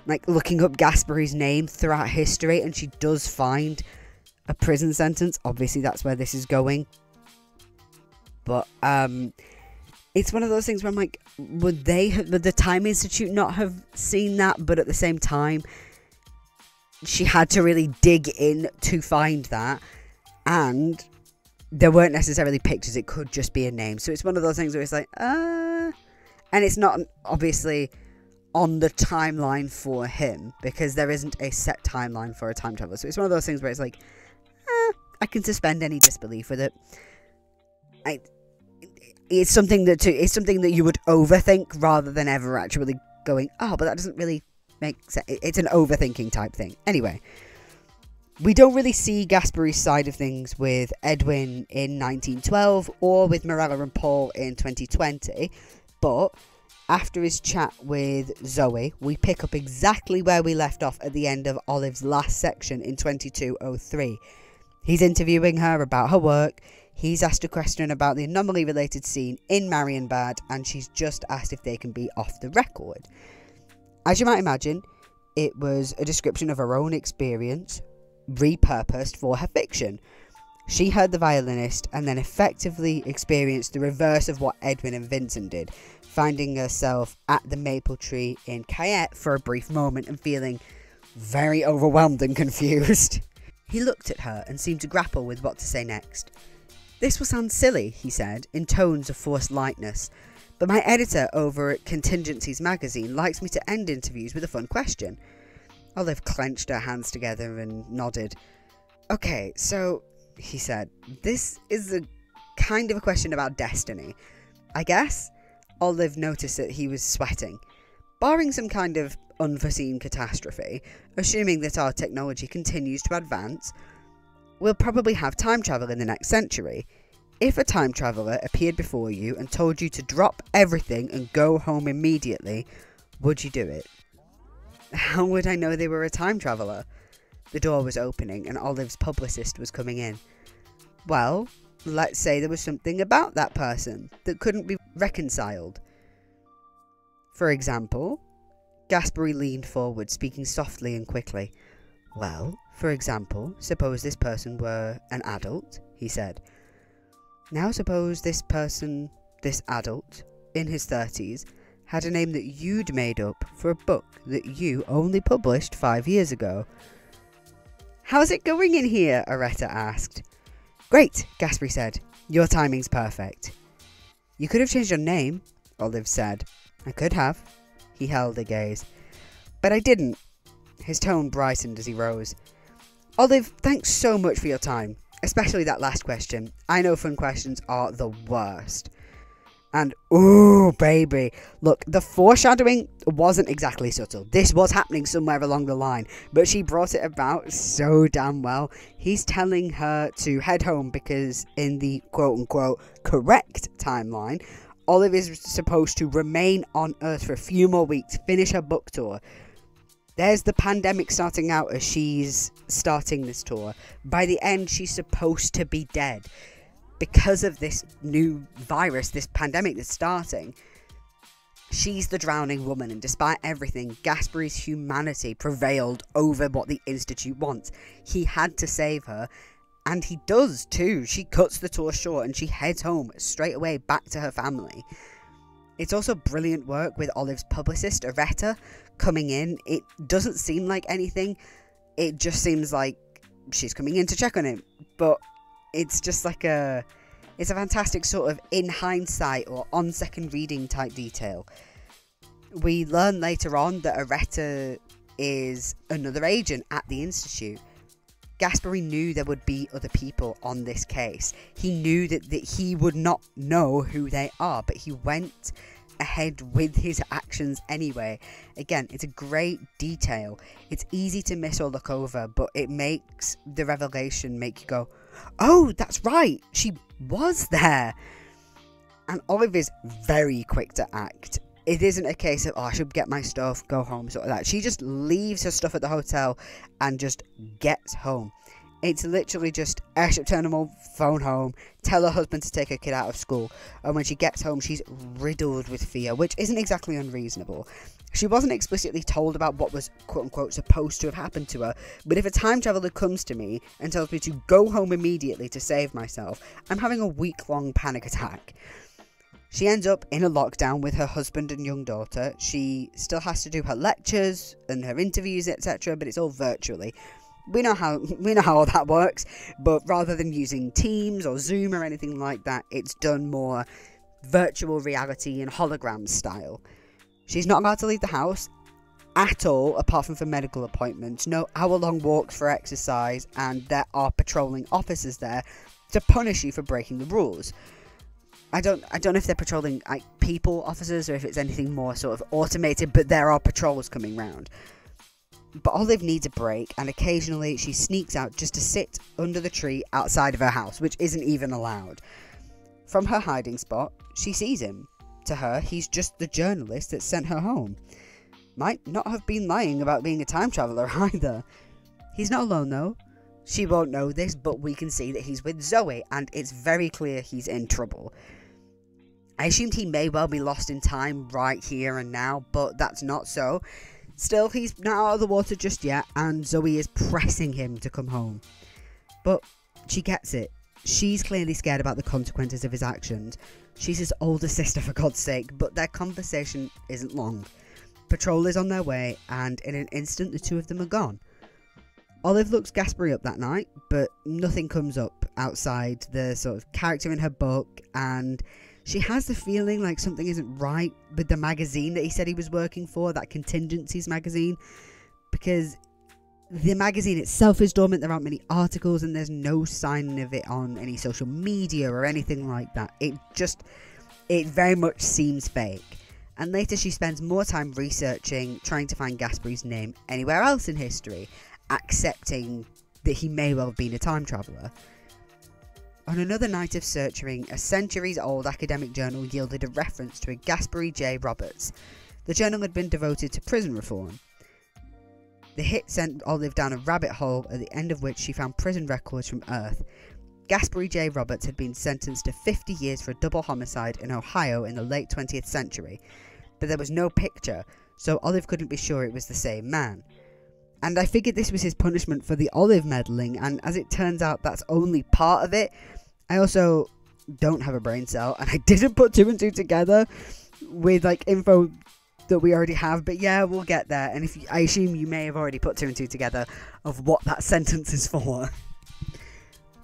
S1: like looking up Gaspery's name throughout history, and she does find a prison sentence. Obviously, that's where this is going. But um, it's one of those things where I'm like, would they, have, would the Time Institute not have seen that? But at the same time, she had to really dig in to find that, and there weren't necessarily pictures. It could just be a name. So it's one of those things where it's like, uh, and it's not obviously on the timeline for him because there isn't a set timeline for a time traveler. So it's one of those things where it's like, eh, I can suspend any disbelief with it. I, it's something that to, it's something that you would overthink rather than ever actually going, oh, but that doesn't really make sense. It's an overthinking type thing. Anyway, we don't really see Gaspery's side of things with Edwin in 1912 or with Mirella and Paul in 2020, but after his chat with Zoe, we pick up exactly where we left off at the end of Olive's last section in 2203. He's interviewing her about her work, he's asked a question about the anomaly related scene in Marienbad, and she's just asked if they can be off the record. As you might imagine, it was a description of her own experience, repurposed for her fiction. She heard the violinist and then effectively experienced the reverse of what Edwin and Vincent did, finding herself at the maple tree in Caiette for a brief moment and feeling very overwhelmed and confused. He looked at her and seemed to grapple with what to say next. This will sound silly, he said, in tones of forced lightness, but my editor over at Contingencies magazine likes me to end interviews with a fun question. Olive clenched her hands together and nodded. Okay, so he said. This is a kind of a question about destiny. I guess Olive noticed that he was sweating. Barring some kind of unforeseen catastrophe, assuming that our technology continues to advance, we'll probably have time travel in the next century. If a time traveller appeared before you and told you to drop everything and go home immediately, would you do it? How would I know they were a time traveller? The door was opening and Olive's publicist was coming in. Well, let's say there was something about that person that couldn't be reconciled. For example, Gaspery leaned forward, speaking softly and quickly. Well, for example, suppose this person were an adult, he said. Now suppose this person, this adult, in his 30s, had a name that you'd made up for a book that you only published five years ago. How's it going in here? Areta asked. Great, Gaspery said. Your timing's perfect. You could have changed your name, Olive said. I could have. He held a gaze. But I didn't. His tone brightened as he rose. Olive, thanks so much for your time especially that last question. I know fun questions are the worst. And oh baby, look, the foreshadowing wasn't exactly subtle. This was happening somewhere along the line, but she brought it about so damn well. He's telling her to head home because in the quote unquote correct timeline, Olive is supposed to remain on Earth for a few more weeks, finish her book tour, there's the pandemic starting out as she's starting this tour. By the end, she's supposed to be dead because of this new virus, this pandemic that's starting. She's the drowning woman, and despite everything, Gaspery's humanity prevailed over what the Institute wants. He had to save her, and he does too. She cuts the tour short and she heads home straight away back to her family. It's also brilliant work with Olive's publicist, Areta, coming in. It doesn't seem like anything. It just seems like she's coming in to check on him. But it's just like a it's a fantastic sort of in hindsight or on second reading type detail. We learn later on that Areta is another agent at the Institute. Gaspery knew there would be other people on this case. He knew that, that he would not know who they are, but he went ahead with his actions anyway. Again, it's a great detail. It's easy to miss or look over, but it makes the revelation make you go, oh, that's right, she was there. And Olive is very quick to act. It isn't a case of, oh, I should get my stuff, go home, sort of that. She just leaves her stuff at the hotel and just gets home. It's literally just airship terminal, phone home, tell her husband to take her kid out of school, and when she gets home, she's riddled with fear, which isn't exactly unreasonable. She wasn't explicitly told about what was quote unquote supposed to have happened to her, but if a time traveler comes to me and tells me to go home immediately to save myself, I'm having a week long panic attack. She ends up in a lockdown with her husband and young daughter. She still has to do her lectures and her interviews, etc., but it's all virtually, we know how we know how all that works but rather than using teams or zoom or anything like that it's done more virtual reality and hologram style. She's not allowed to leave the house at all apart from for medical appointments. No hour long walks for exercise and there are patrolling officers there to punish you for breaking the rules. I don't I don't know if they're patrolling like people officers or if it's anything more sort of automated but there are patrols coming round but Olive needs a break, and occasionally she sneaks out just to sit under the tree outside of her house, which isn't even allowed. From her hiding spot, she sees him. To her, he's just the journalist that sent her home. Might not have been lying about being a time traveller either. He's not alone though. She won't know this, but we can see that he's with Zoe, and it's very clear he's in trouble. I assumed he may well be lost in time right here and now, but that's not so. Still, he's not out of the water just yet, and Zoe is pressing him to come home. But she gets it. She's clearly scared about the consequences of his actions. She's his older sister, for God's sake, but their conversation isn't long. Patrol is on their way, and in an instant, the two of them are gone. Olive looks Gaspery up that night, but nothing comes up outside the sort of character in her book, and she has the feeling like something isn't right with the magazine that he said he was working for, that contingencies magazine, because the magazine itself is dormant. There aren't many articles, and there's no sign of it on any social media or anything like that. It just, it very much seems fake. And later, she spends more time researching, trying to find Gaspery's name anywhere else in history, accepting that he may well have been a time traveller. On another night of searching, a centuries old academic journal yielded a reference to a Gaspery J. Roberts. The journal had been devoted to prison reform. The hit sent Olive down a rabbit hole at the end of which she found prison records from Earth. Gaspery J. Roberts had been sentenced to 50 years for a double homicide in Ohio in the late 20th century, but there was no picture, so Olive couldn't be sure it was the same man. And I figured this was his punishment for the Olive meddling, and as it turns out, that's only part of it. I also don't have a brain cell, and I didn't put two and two together with like info that we already have, but yeah, we'll get there. And if you, I assume you may have already put two and two together of what that sentence is for.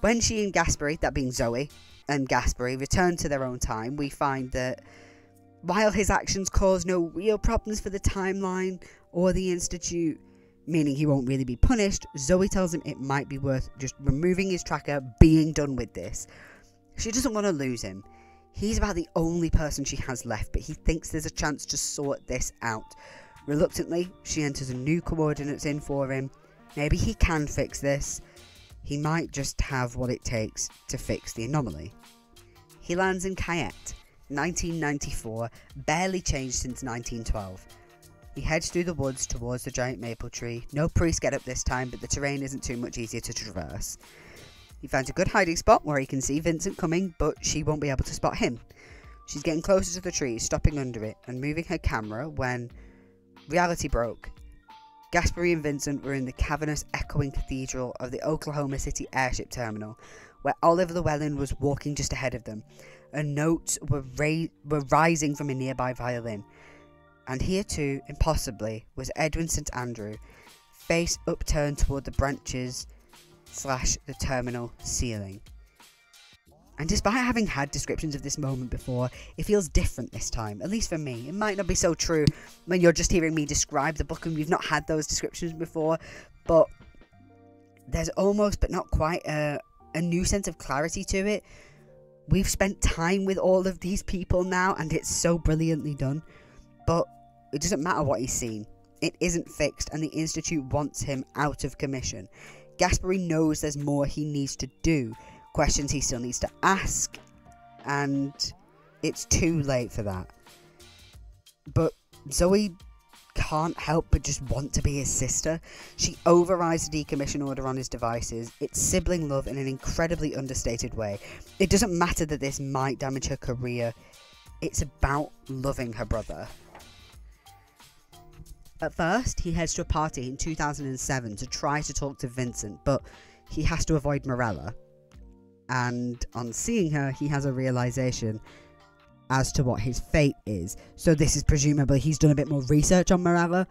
S1: when she and Gaspery, that being Zoe and Gaspery, return to their own time, we find that while his actions cause no real problems for the timeline or the Institute, meaning he won't really be punished, Zoe tells him it might be worth just removing his tracker, being done with this. She doesn't want to lose him. He's about the only person she has left, but he thinks there's a chance to sort this out. Reluctantly, she enters a new coordinates in for him. Maybe he can fix this. He might just have what it takes to fix the anomaly. He lands in Caiette, 1994, barely changed since 1912. He heads through the woods towards the giant maple tree. No priest get up this time, but the terrain isn't too much easier to traverse. He finds a good hiding spot where he can see Vincent coming, but she won't be able to spot him. She's getting closer to the tree, stopping under it, and moving her camera when reality broke. Gaspery and Vincent were in the cavernous, echoing cathedral of the Oklahoma City airship terminal, where Oliver Llewellyn was walking just ahead of them, and notes were, ra- were rising from a nearby violin. And here too, impossibly, was Edwin St. Andrew, face upturned toward the branches slash the terminal ceiling. And despite having had descriptions of this moment before, it feels different this time, at least for me. It might not be so true when you're just hearing me describe the book and you've not had those descriptions before, but there's almost, but not quite, a, a new sense of clarity to it. We've spent time with all of these people now, and it's so brilliantly done. But it doesn't matter what he's seen, it isn't fixed, and the Institute wants him out of commission. Gaspery knows there's more he needs to do, questions he still needs to ask, and it's too late for that. But Zoe can't help but just want to be his sister. She overrides the decommission order on his devices. It's sibling love in an incredibly understated way. It doesn't matter that this might damage her career, it's about loving her brother. At first, he heads to a party in 2007 to try to talk to Vincent, but he has to avoid Mirella. And on seeing her, he has a realization as to what his fate is. So this is presumably he's done a bit more research on Mirella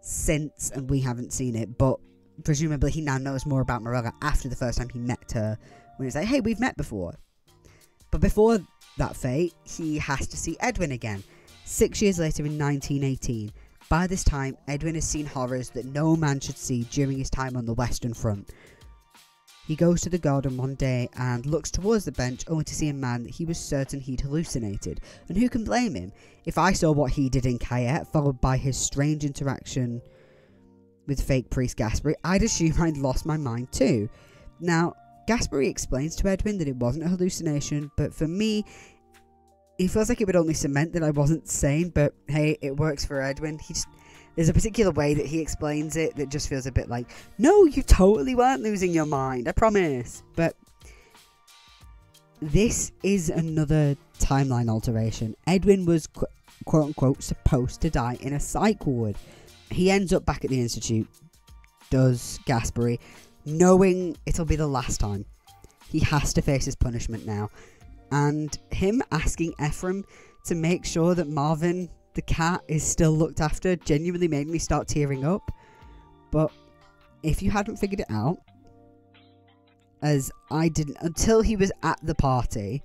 S1: since, and we haven't seen it, but presumably he now knows more about Mirella after the first time he met her, when he's like, hey, we've met before. But before that fate, he has to see Edwin again, six years later in 1918 by this time, Edwin has seen horrors that no man should see during his time on the Western Front. He goes to the garden one day and looks towards the bench only to see a man that he was certain he'd hallucinated. And who can blame him? If I saw what he did in Caiette, followed by his strange interaction with fake priest Gaspery, I'd assume I'd lost my mind too. Now, Gaspery explains to Edwin that it wasn't a hallucination, but for me, it feels like it would only cement that I wasn't sane, but hey, it works for Edwin. He just there's a particular way that he explains it that just feels a bit like, no, you totally weren't losing your mind, I promise. But this is another timeline alteration. Edwin was qu- quote unquote supposed to die in a psych ward. He ends up back at the institute, does Gaspery, knowing it'll be the last time. He has to face his punishment now and him asking Ephraim to make sure that Marvin the cat is still looked after genuinely made me start tearing up. But if you hadn't figured it out, as I didn't until he was at the party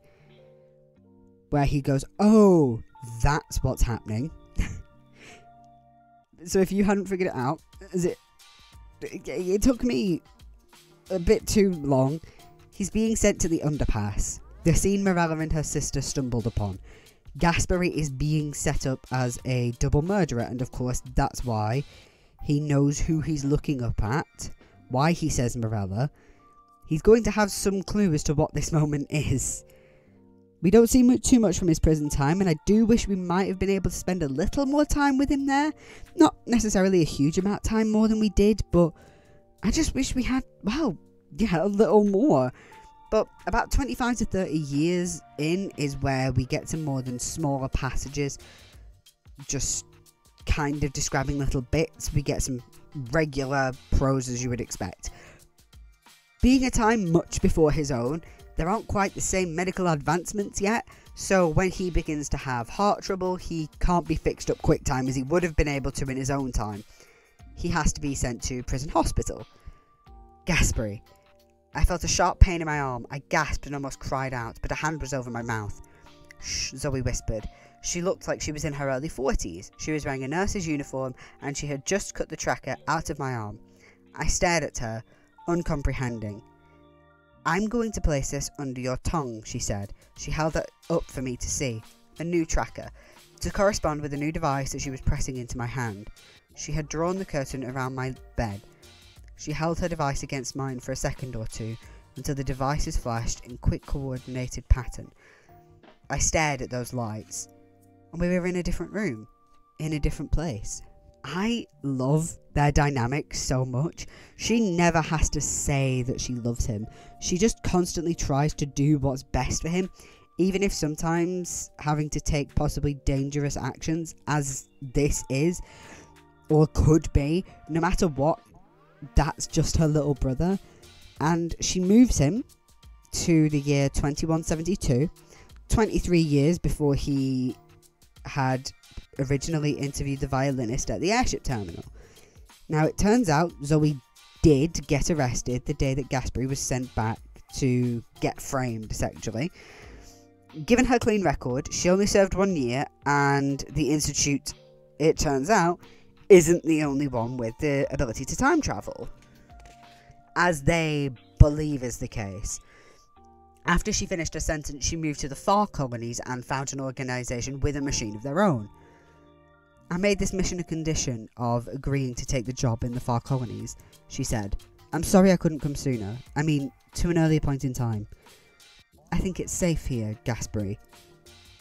S1: where he goes, Oh, that's what's happening. so if you hadn't figured it out, as it it, it took me a bit too long. He's being sent to the underpass. The scene Mirella and her sister stumbled upon. Gaspery is being set up as a double murderer, and of course, that's why he knows who he's looking up at, why he says Mirella. He's going to have some clue as to what this moment is. We don't see much, too much from his prison time, and I do wish we might have been able to spend a little more time with him there. Not necessarily a huge amount of time more than we did, but I just wish we had, well, yeah, a little more. But about 25 to 30 years in is where we get to more than smaller passages, just kind of describing little bits. We get some regular prose as you would expect. Being a time much before his own, there aren't quite the same medical advancements yet, so when he begins to have heart trouble, he can't be fixed up quick time as he would have been able to in his own time. He has to be sent to prison hospital. Gaspery. I felt a sharp pain in my arm. I gasped and almost cried out, but a hand was over my mouth. Shh, Zoe whispered. She looked like she was in her early 40s. She was wearing a nurse's uniform and she had just cut the tracker out of my arm. I stared at her, uncomprehending. I'm going to place this under your tongue, she said. She held it up for me to see. A new tracker, to correspond with a new device that she was pressing into my hand. She had drawn the curtain around my bed. She held her device against mine for a second or two until the devices flashed in quick coordinated pattern. I stared at those lights, and we were in a different room, in a different place. I love their dynamic so much. She never has to say that she loves him. She just constantly tries to do what's best for him, even if sometimes having to take possibly dangerous actions, as this is, or could be, no matter what, that's just her little brother. And she moves him to the year 2172, 23 years before he had originally interviewed the violinist at the airship terminal. Now, it turns out Zoe did get arrested the day that Gaspery was sent back to get framed sexually. Given her clean record, she only served one year, and the Institute, it turns out, isn't the only one with the ability to time travel, as they believe is the case. After she finished her sentence, she moved to the far colonies and found an organisation with a machine of their own. I made this mission a condition of agreeing to take the job in the far colonies, she said. I'm sorry I couldn't come sooner. I mean, to an earlier point in time. I think it's safe here, Gaspery.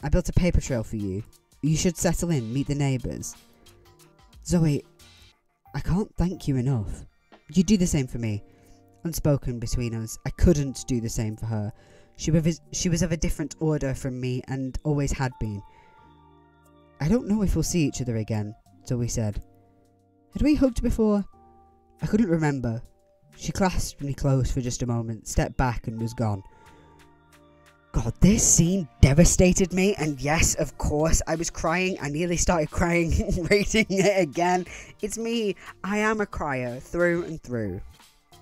S1: I built a paper trail for you. You should settle in, meet the neighbours. Zoe, I can't thank you enough. You do the same for me. Unspoken between us, I couldn't do the same for her. She was, she was of a different order from me and always had been. I don't know if we'll see each other again, Zoe said. Had we hugged before? I couldn't remember. She clasped me close for just a moment, stepped back, and was gone. God, this scene devastated me, and yes, of course, I was crying. I nearly started crying reading it again. It's me. I am a crier through and through.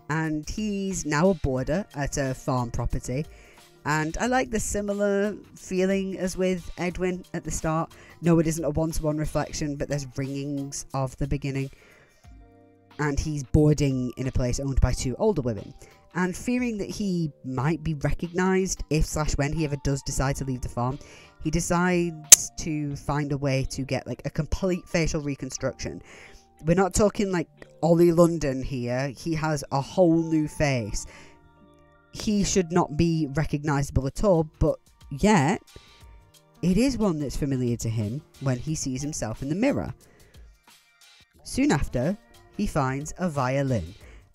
S1: And he's now a boarder at a farm property. And I like the similar feeling as with Edwin at the start. No, it isn't a one to one reflection, but there's ringings of the beginning. And he's boarding in a place owned by two older women and fearing that he might be recognised if slash when he ever does decide to leave the farm, he decides to find a way to get like a complete facial reconstruction. We're not talking like Ollie London here. He has a whole new face. He should not be recognisable at all, but yet it is one that's familiar to him when he sees himself in the mirror. Soon after, he finds a violin,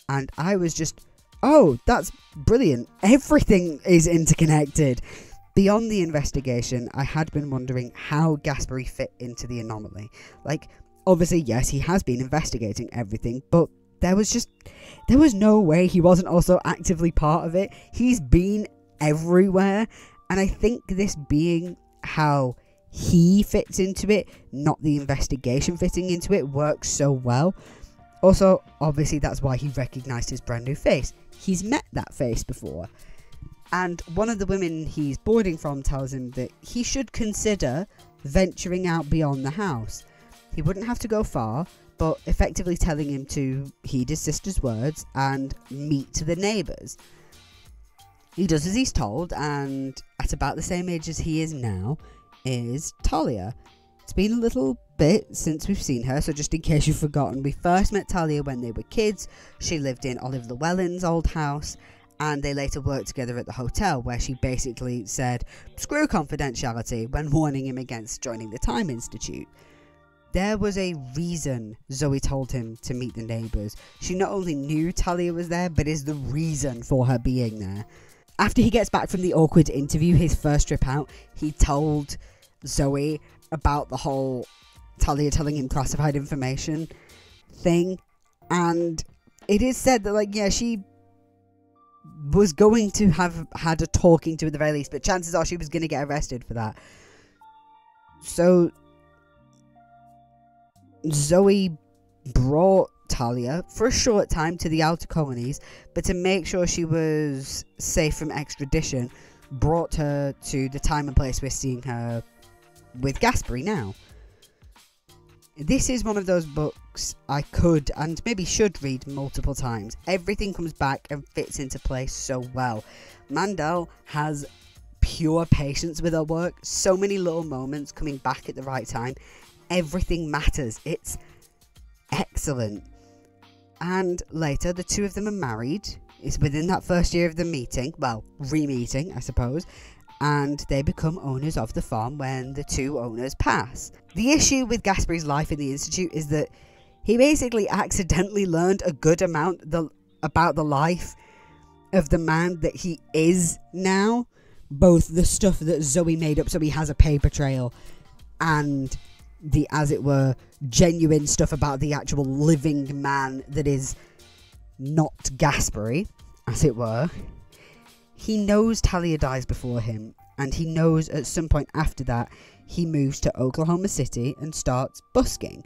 S1: and I was just oh, that's brilliant. Everything is interconnected. Beyond the investigation, I had been wondering how Gaspery fit into the anomaly. Like, obviously, yes, he has been investigating everything, but there was just. There was no way he wasn't also actively part of it. He's been everywhere, and I think this being how he fits into it, not the investigation fitting into it, works so well. Also, obviously, that's why he recognised his brand new face he's met that face before. And one of the women he's boarding from tells him that he should consider venturing out beyond the house. He wouldn't have to go far, but effectively telling him to heed his sister's words and meet the neighbours. He does as he's told, and at about the same age as he is now, is Talia. It's been a little bit since we've seen her, so just in case you've forgotten, we first met Talia when they were kids. She lived in Oliver Llewellyn's old house, and they later worked together at the hotel, where she basically said, screw confidentiality, when warning him against joining the Time Institute. There was a reason Zoe told him to meet the neighbours. She not only knew Talia was there, but is the reason for her being there. After he gets back from the awkward interview, his first trip out, he told Zoe about the whole Talia telling him classified information thing. And it is said that, like, yeah, she was going to have had a talking to at the very least, but chances are she was going to get arrested for that. So Zoe brought Talia for a short time to the outer colonies, but to make sure she was safe from extradition, brought her to the time and place we're seeing her with Gaspery now. This is one of those books I could and maybe should read multiple times. Everything comes back and fits into place so well. Mandel has pure patience with her work, so many little moments coming back at the right time. Everything matters. It's excellent. And later, the two of them are married. It's within that first year of the meeting, well, re meeting, I suppose, and they become owners of the farm when the two owners pass. The issue with Gaspery's life in the Institute is that he basically accidentally learned a good amount the, about the life of the man that he is now. Both the stuff that Zoe made up so he has a paper trail and the, as it were, genuine stuff about the actual living man that is not Gaspery, as it were. He knows Talia dies before him, and he knows at some point after that he moves to Oklahoma City and starts busking.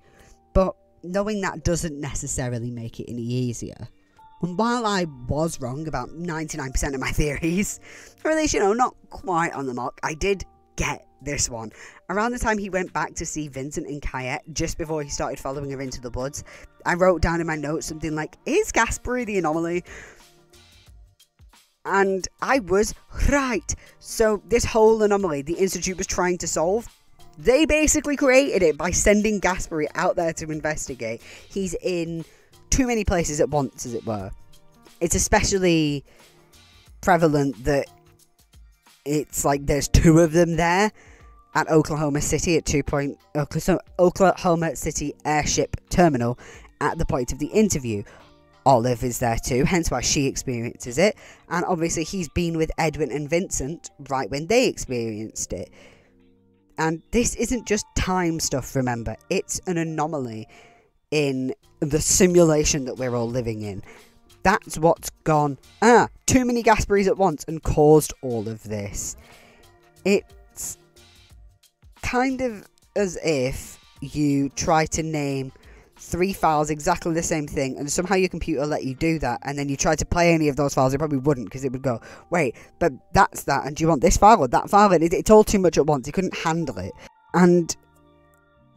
S1: But knowing that doesn't necessarily make it any easier. And while I was wrong about 99% of my theories, or at least, you know, not quite on the mark, I did get this one. Around the time he went back to see Vincent and Caiette, just before he started following her into the woods, I wrote down in my notes something like, Is Gaspery the anomaly? And I was right. So, this whole anomaly the Institute was trying to solve, they basically created it by sending Gaspery out there to investigate. He's in too many places at once, as it were. It's especially prevalent that it's like there's two of them there at Oklahoma City at two point Oklahoma City Airship Terminal at the point of the interview. Olive is there too, hence why she experiences it. And obviously, he's been with Edwin and Vincent right when they experienced it. And this isn't just time stuff, remember, it's an anomaly in the simulation that we're all living in. That's what's gone, ah, too many Gasperys at once and caused all of this. It's kind of as if you try to name three files exactly the same thing, and somehow your computer let you do that, and then you try to play any of those files, it probably wouldn't because it would go, wait, but that's that, and do you want this file or that file? And it, it's all too much at once. He couldn't handle it, and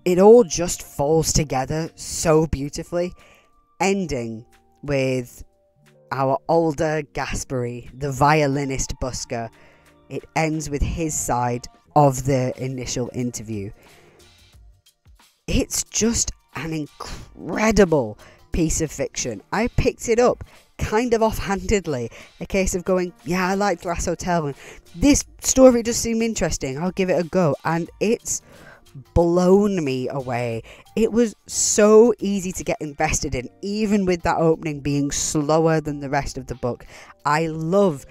S1: it all just falls together so beautifully, ending with our older Gaspery, the violinist busker. It ends with his side of the initial interview. It's just an incredible piece of fiction. I picked it up kind of offhandedly, a case of going, yeah, I liked Glass Hotel, and this story does seem interesting. I'll give it a go, and it's blown me away. It was so easy to get invested in, even with that opening being slower than the rest of the book. I love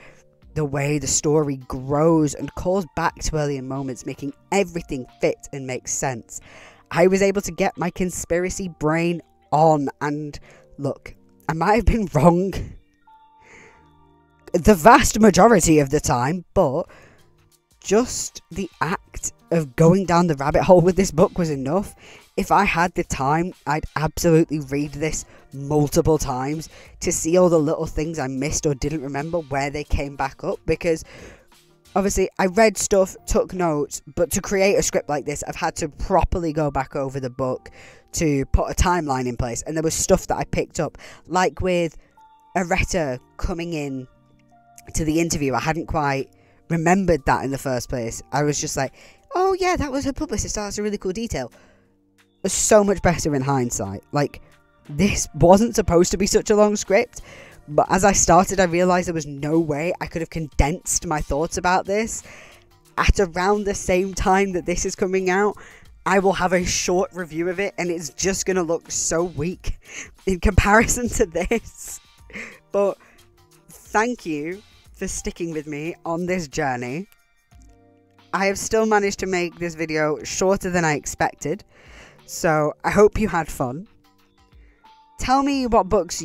S1: the way the story grows and calls back to earlier moments, making everything fit and make sense. I was able to get my conspiracy brain on. And look, I might have been wrong the vast majority of the time, but just the act of going down the rabbit hole with this book was enough. If I had the time, I'd absolutely read this multiple times to see all the little things I missed or didn't remember where they came back up because obviously I read stuff, took notes, but to create a script like this, I've had to properly go back over the book to put a timeline in place, and there was stuff that I picked up, like with Aretha coming in to the interview. I hadn't quite remembered that in the first place. I was just like, oh yeah, that was her publicist. Oh, that's a really cool detail. It was so much better in hindsight. Like, this wasn't supposed to be such a long script, but as I started, I realized there was no way I could have condensed my thoughts about this at around the same time that this is coming out. I will have a short review of it, and it's just going to look so weak in comparison to this. But thank you for sticking with me on this journey. I have still managed to make this video shorter than I expected, so I hope you had fun. Tell me what books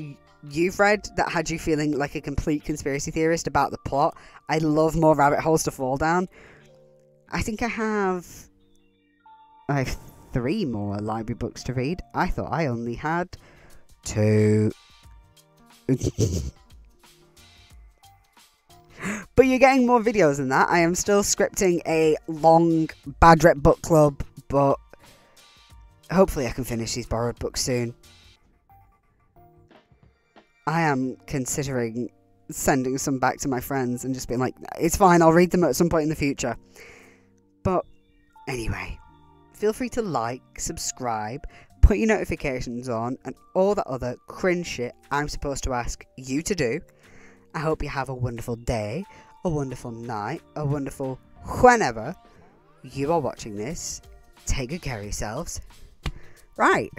S1: you've read that had you feeling like a complete conspiracy theorist about the plot. I love more rabbit holes to fall down. I think I have. I have three more library books to read. I thought I only had two. but you're getting more videos than that. I am still scripting a long Badret book club, but hopefully I can finish these borrowed books soon. I am considering sending some back to my friends and just being like, it's fine, I'll read them at some point in the future. But anyway, feel free to like, subscribe, put your notifications on, and all that other cringe shit I'm supposed to ask you to do. I hope you have a wonderful day, a wonderful night, a wonderful whenever you are watching this. Take good care of yourselves. Right.